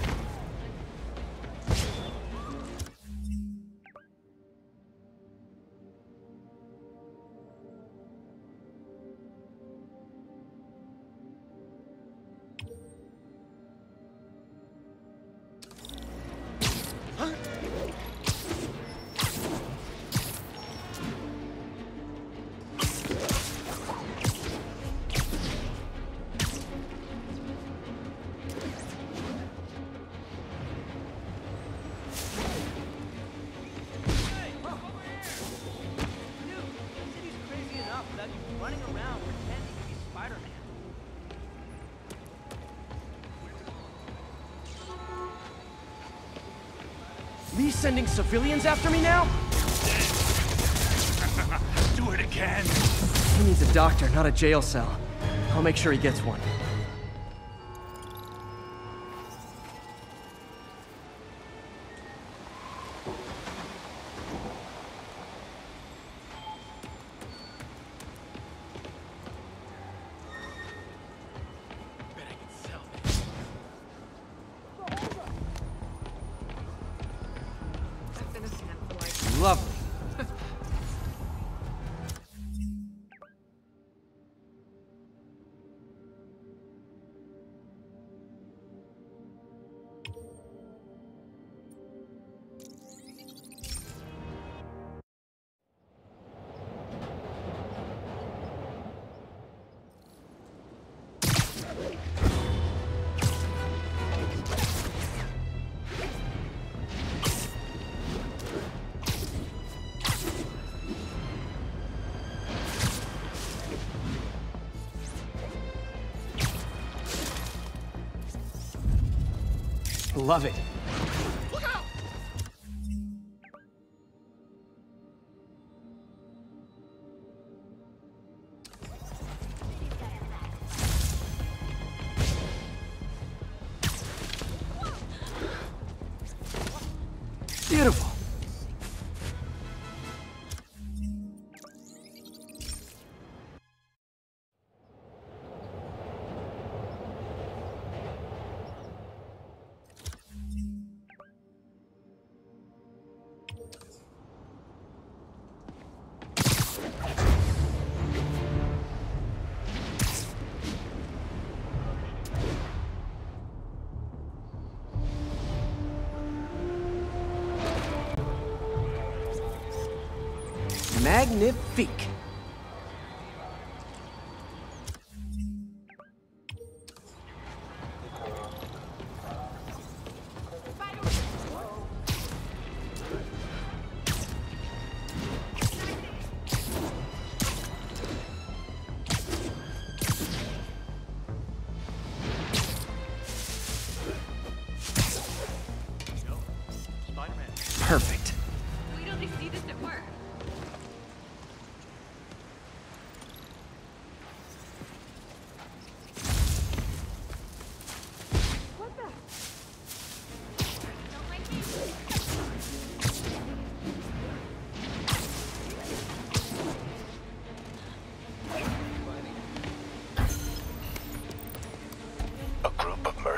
City's sending civilians after me now? Do it again. He needs a doctor, not a jail cell. I'll make sure he gets one. Love it.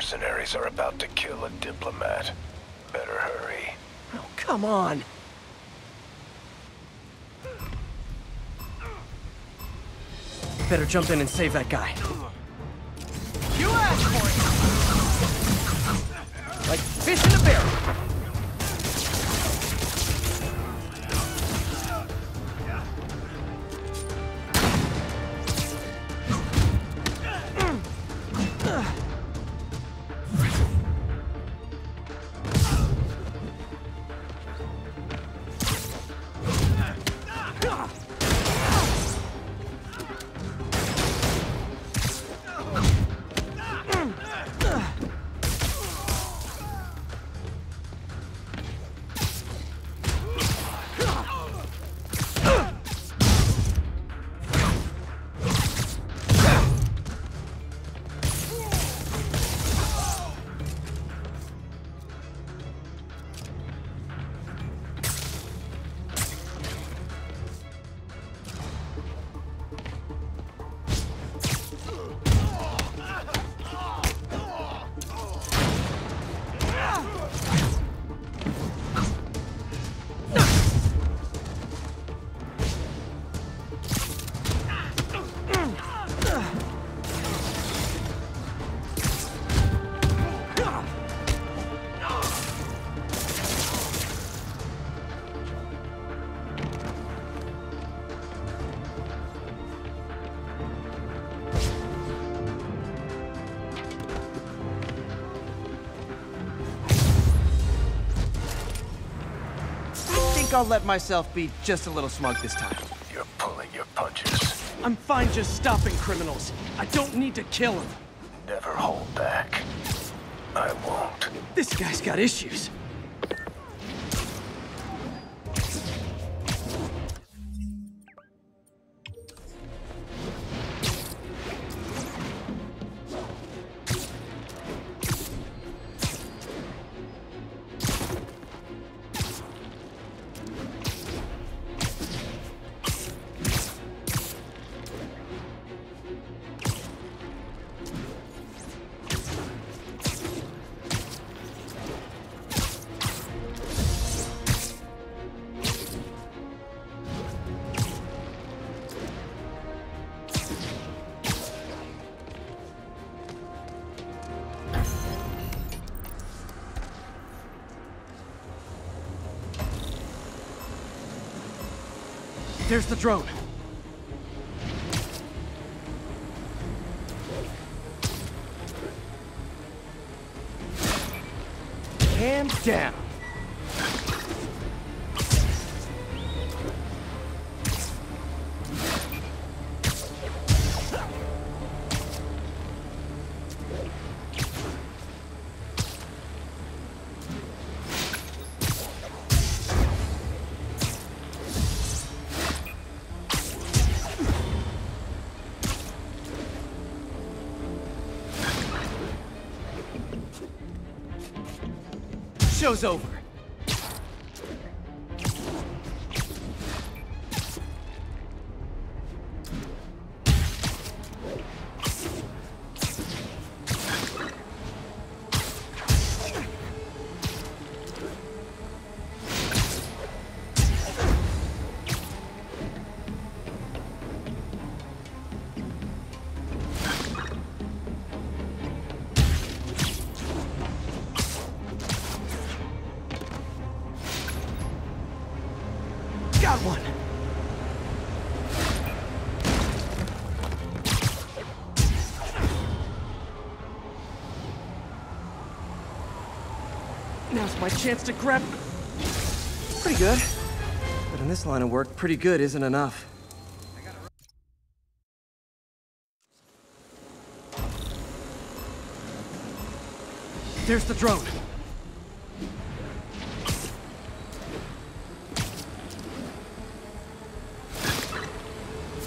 Mercenaries are about to kill a diplomat. Better hurry. Oh, come on. Better jump in and save that guy. You asked for Like fish in a barrel. I'll let myself be just a little smug this time. You're pulling your punches. I'm fine just stopping criminals. I don't need to kill them. Never hold back. I won't. This guy's got issues. Show's over. My chance to grab... Pretty good. But in this line of work, pretty good isn't enough. There's the drone.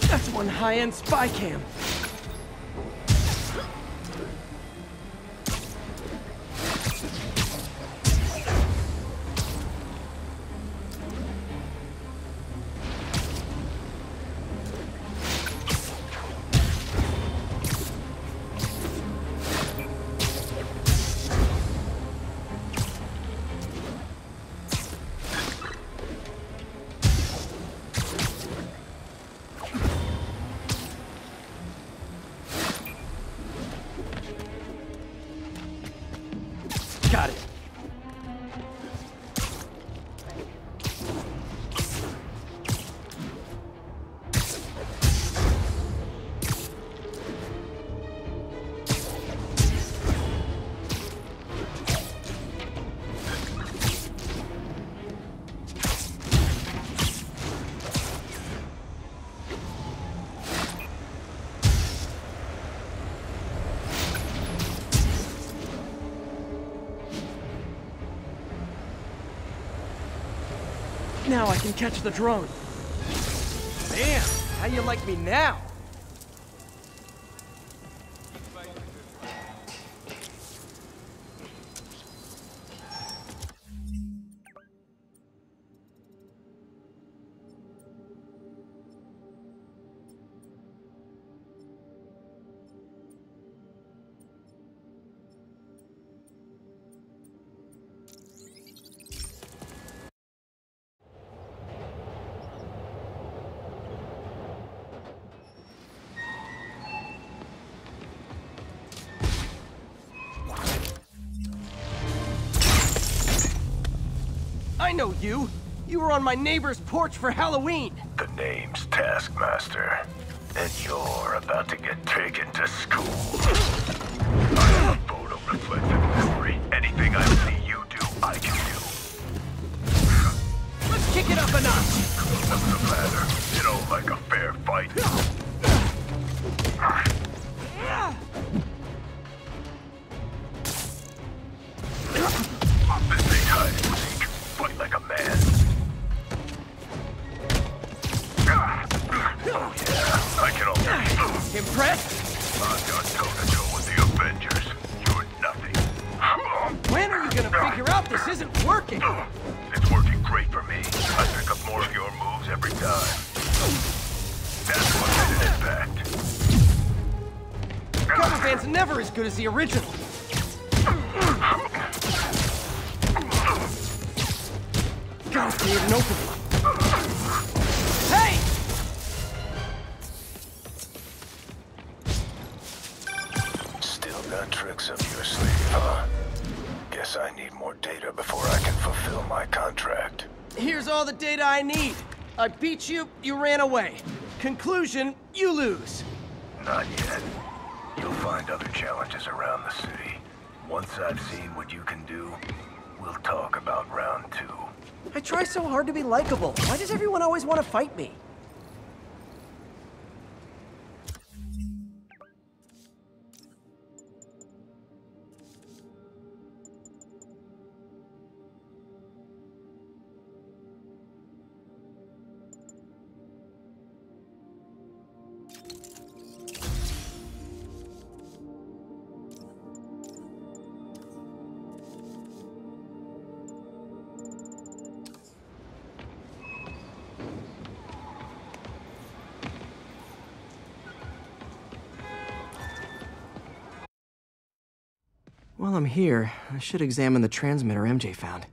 That's one high-end spy cam. Can catch the drone. Damn, how you like me now? My neighbor's porch for Halloween. The name's Taskmaster, and you're about to get taken to school. I'm a photo-reflective memory. Anything I see you do, I can do. Let's kick it up a notch. What's the matter? You don't like a fair fight? This ain't hide and seek. Fight like a man. Impressed? I've gone toe-to-toe with the Avengers. You're nothing. When are you gonna figure out this isn't working? It's working great for me. I pick up more of your moves every time. That's what made an impact. Cover band's never as good as the original. Gotta create an opening. I beat you, you ran away. Conclusion, you lose. Not yet. You'll find other challenges around the city. Once I've seen what you can do, we'll talk about round two. I try so hard to be likable. Why does everyone always want to fight me? While I'm here, I should examine the transmitter MJ found.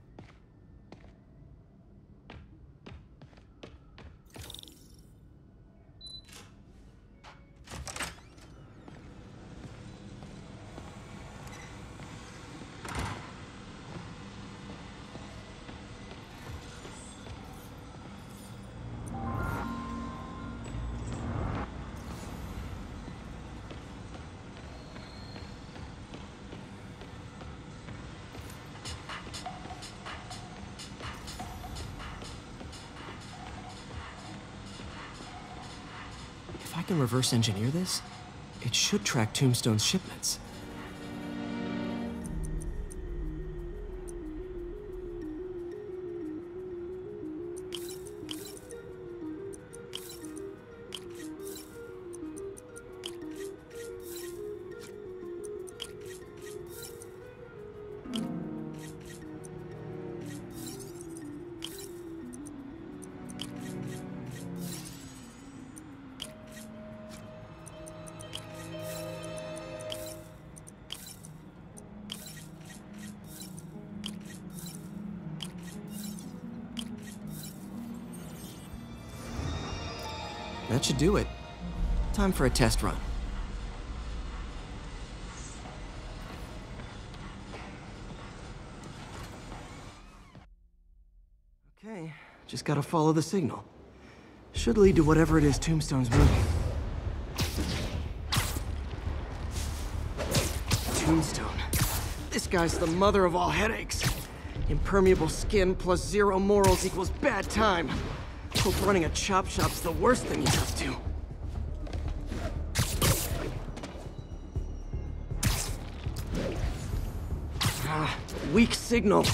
Reverse engineer this, it should track Tombstone's shipments. For a test run. Okay, just gotta follow the signal. Should lead to whatever it is Tombstone's moving. Tombstone. This guy's the mother of all headaches. Impermeable skin plus zero morals equals bad time. Hope running a chop shop's the worst thing he's up to. Weak signal.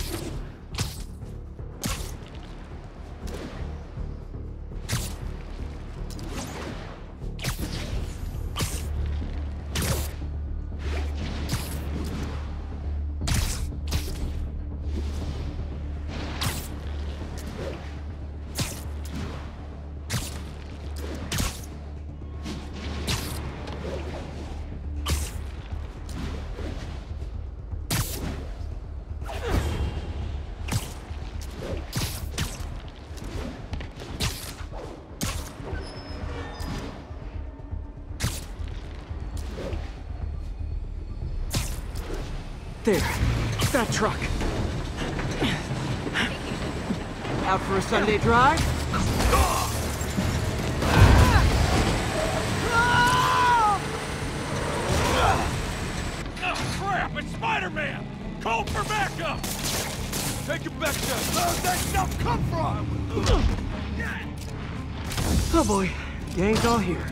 Sunday drive? Oh, crap! It's Spider-Man! Call for backup! Take it back to where'd that stuff come from? Oh boy. Gang's all here.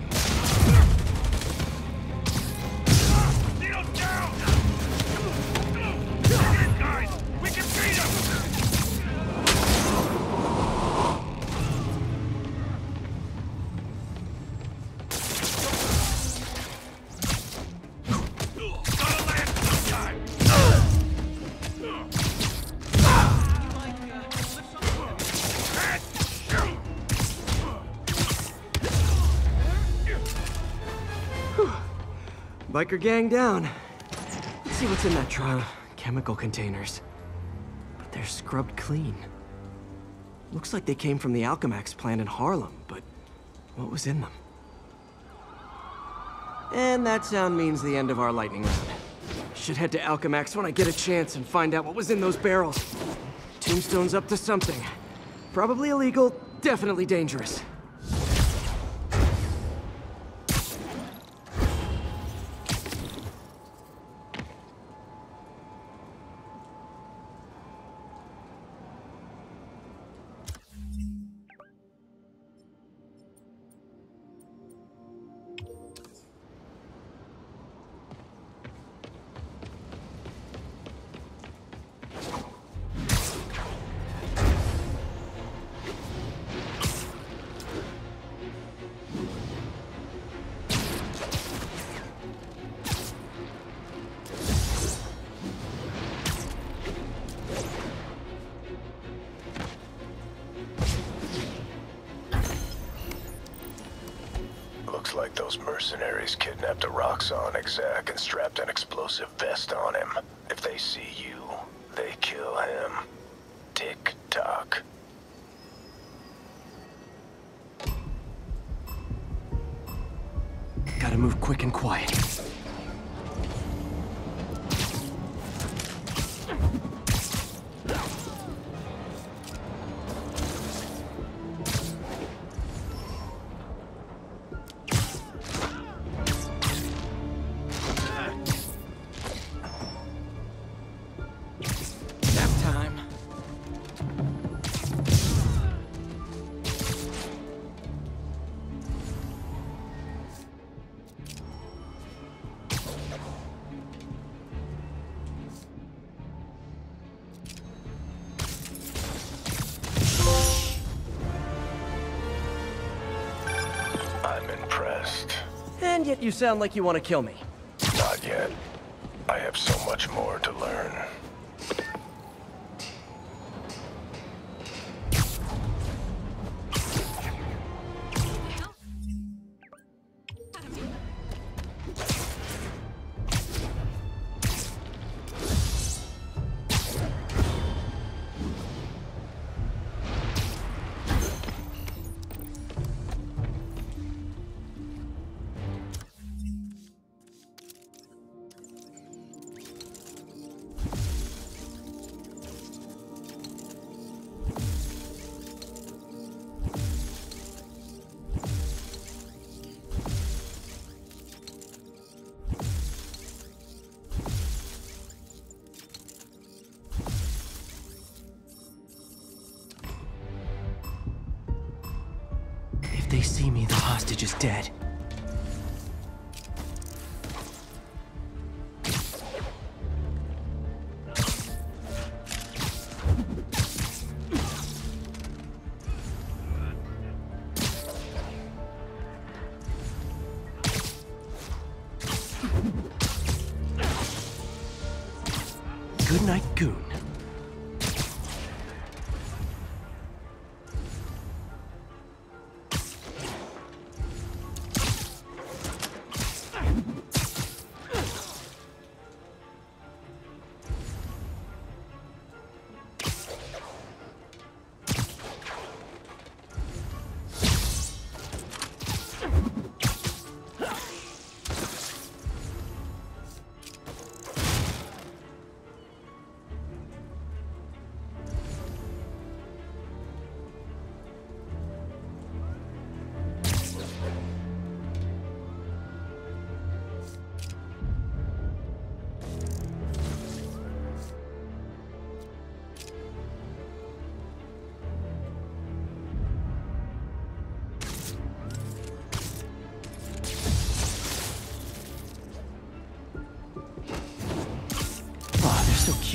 Biker gang down. Let's see what's in that truck. Chemical containers. But they're scrubbed clean. Looks like they came from the Alchemax plant in Harlem, but what was in them? And that sound means the end of our lightning round. Should head to Alchemax when I get a chance and find out what was in those barrels. Tombstone's up to something. Probably illegal, definitely dangerous. Strapped an explosive vest on him. If they see you, they kill him. Tick tock. Gotta move quick and quiet. You sound like you want to kill me.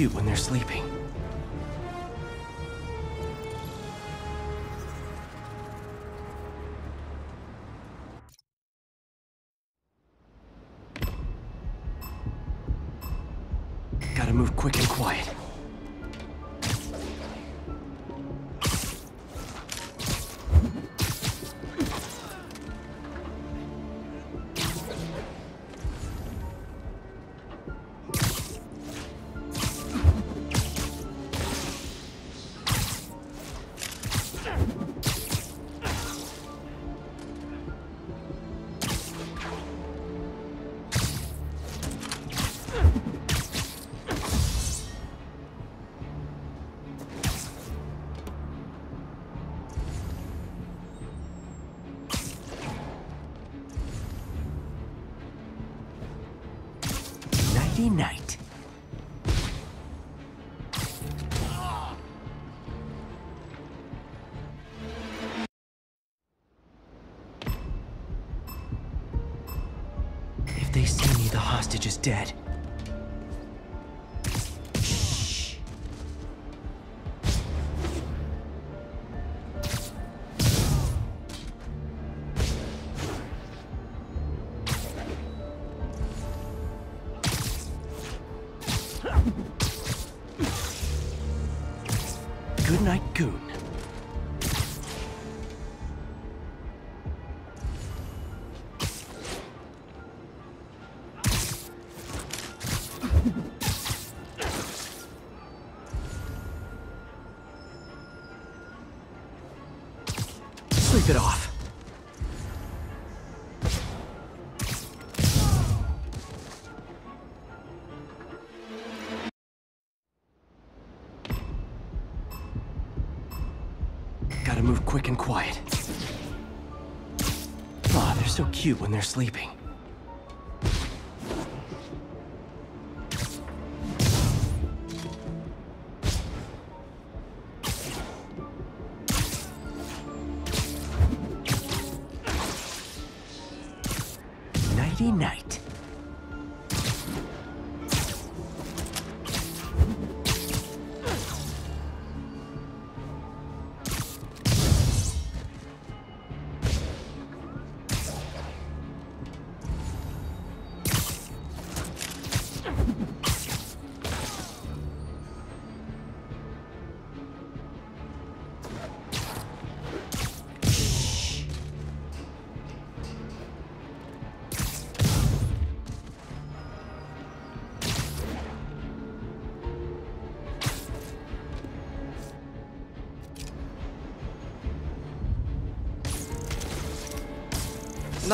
Cute when they're sleeping. Gotta move quick and quiet. Hostage is dead. And quiet. Aw, they're so cute when they're sleeping.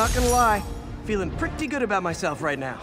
Not gonna lie, feeling pretty good about myself right now.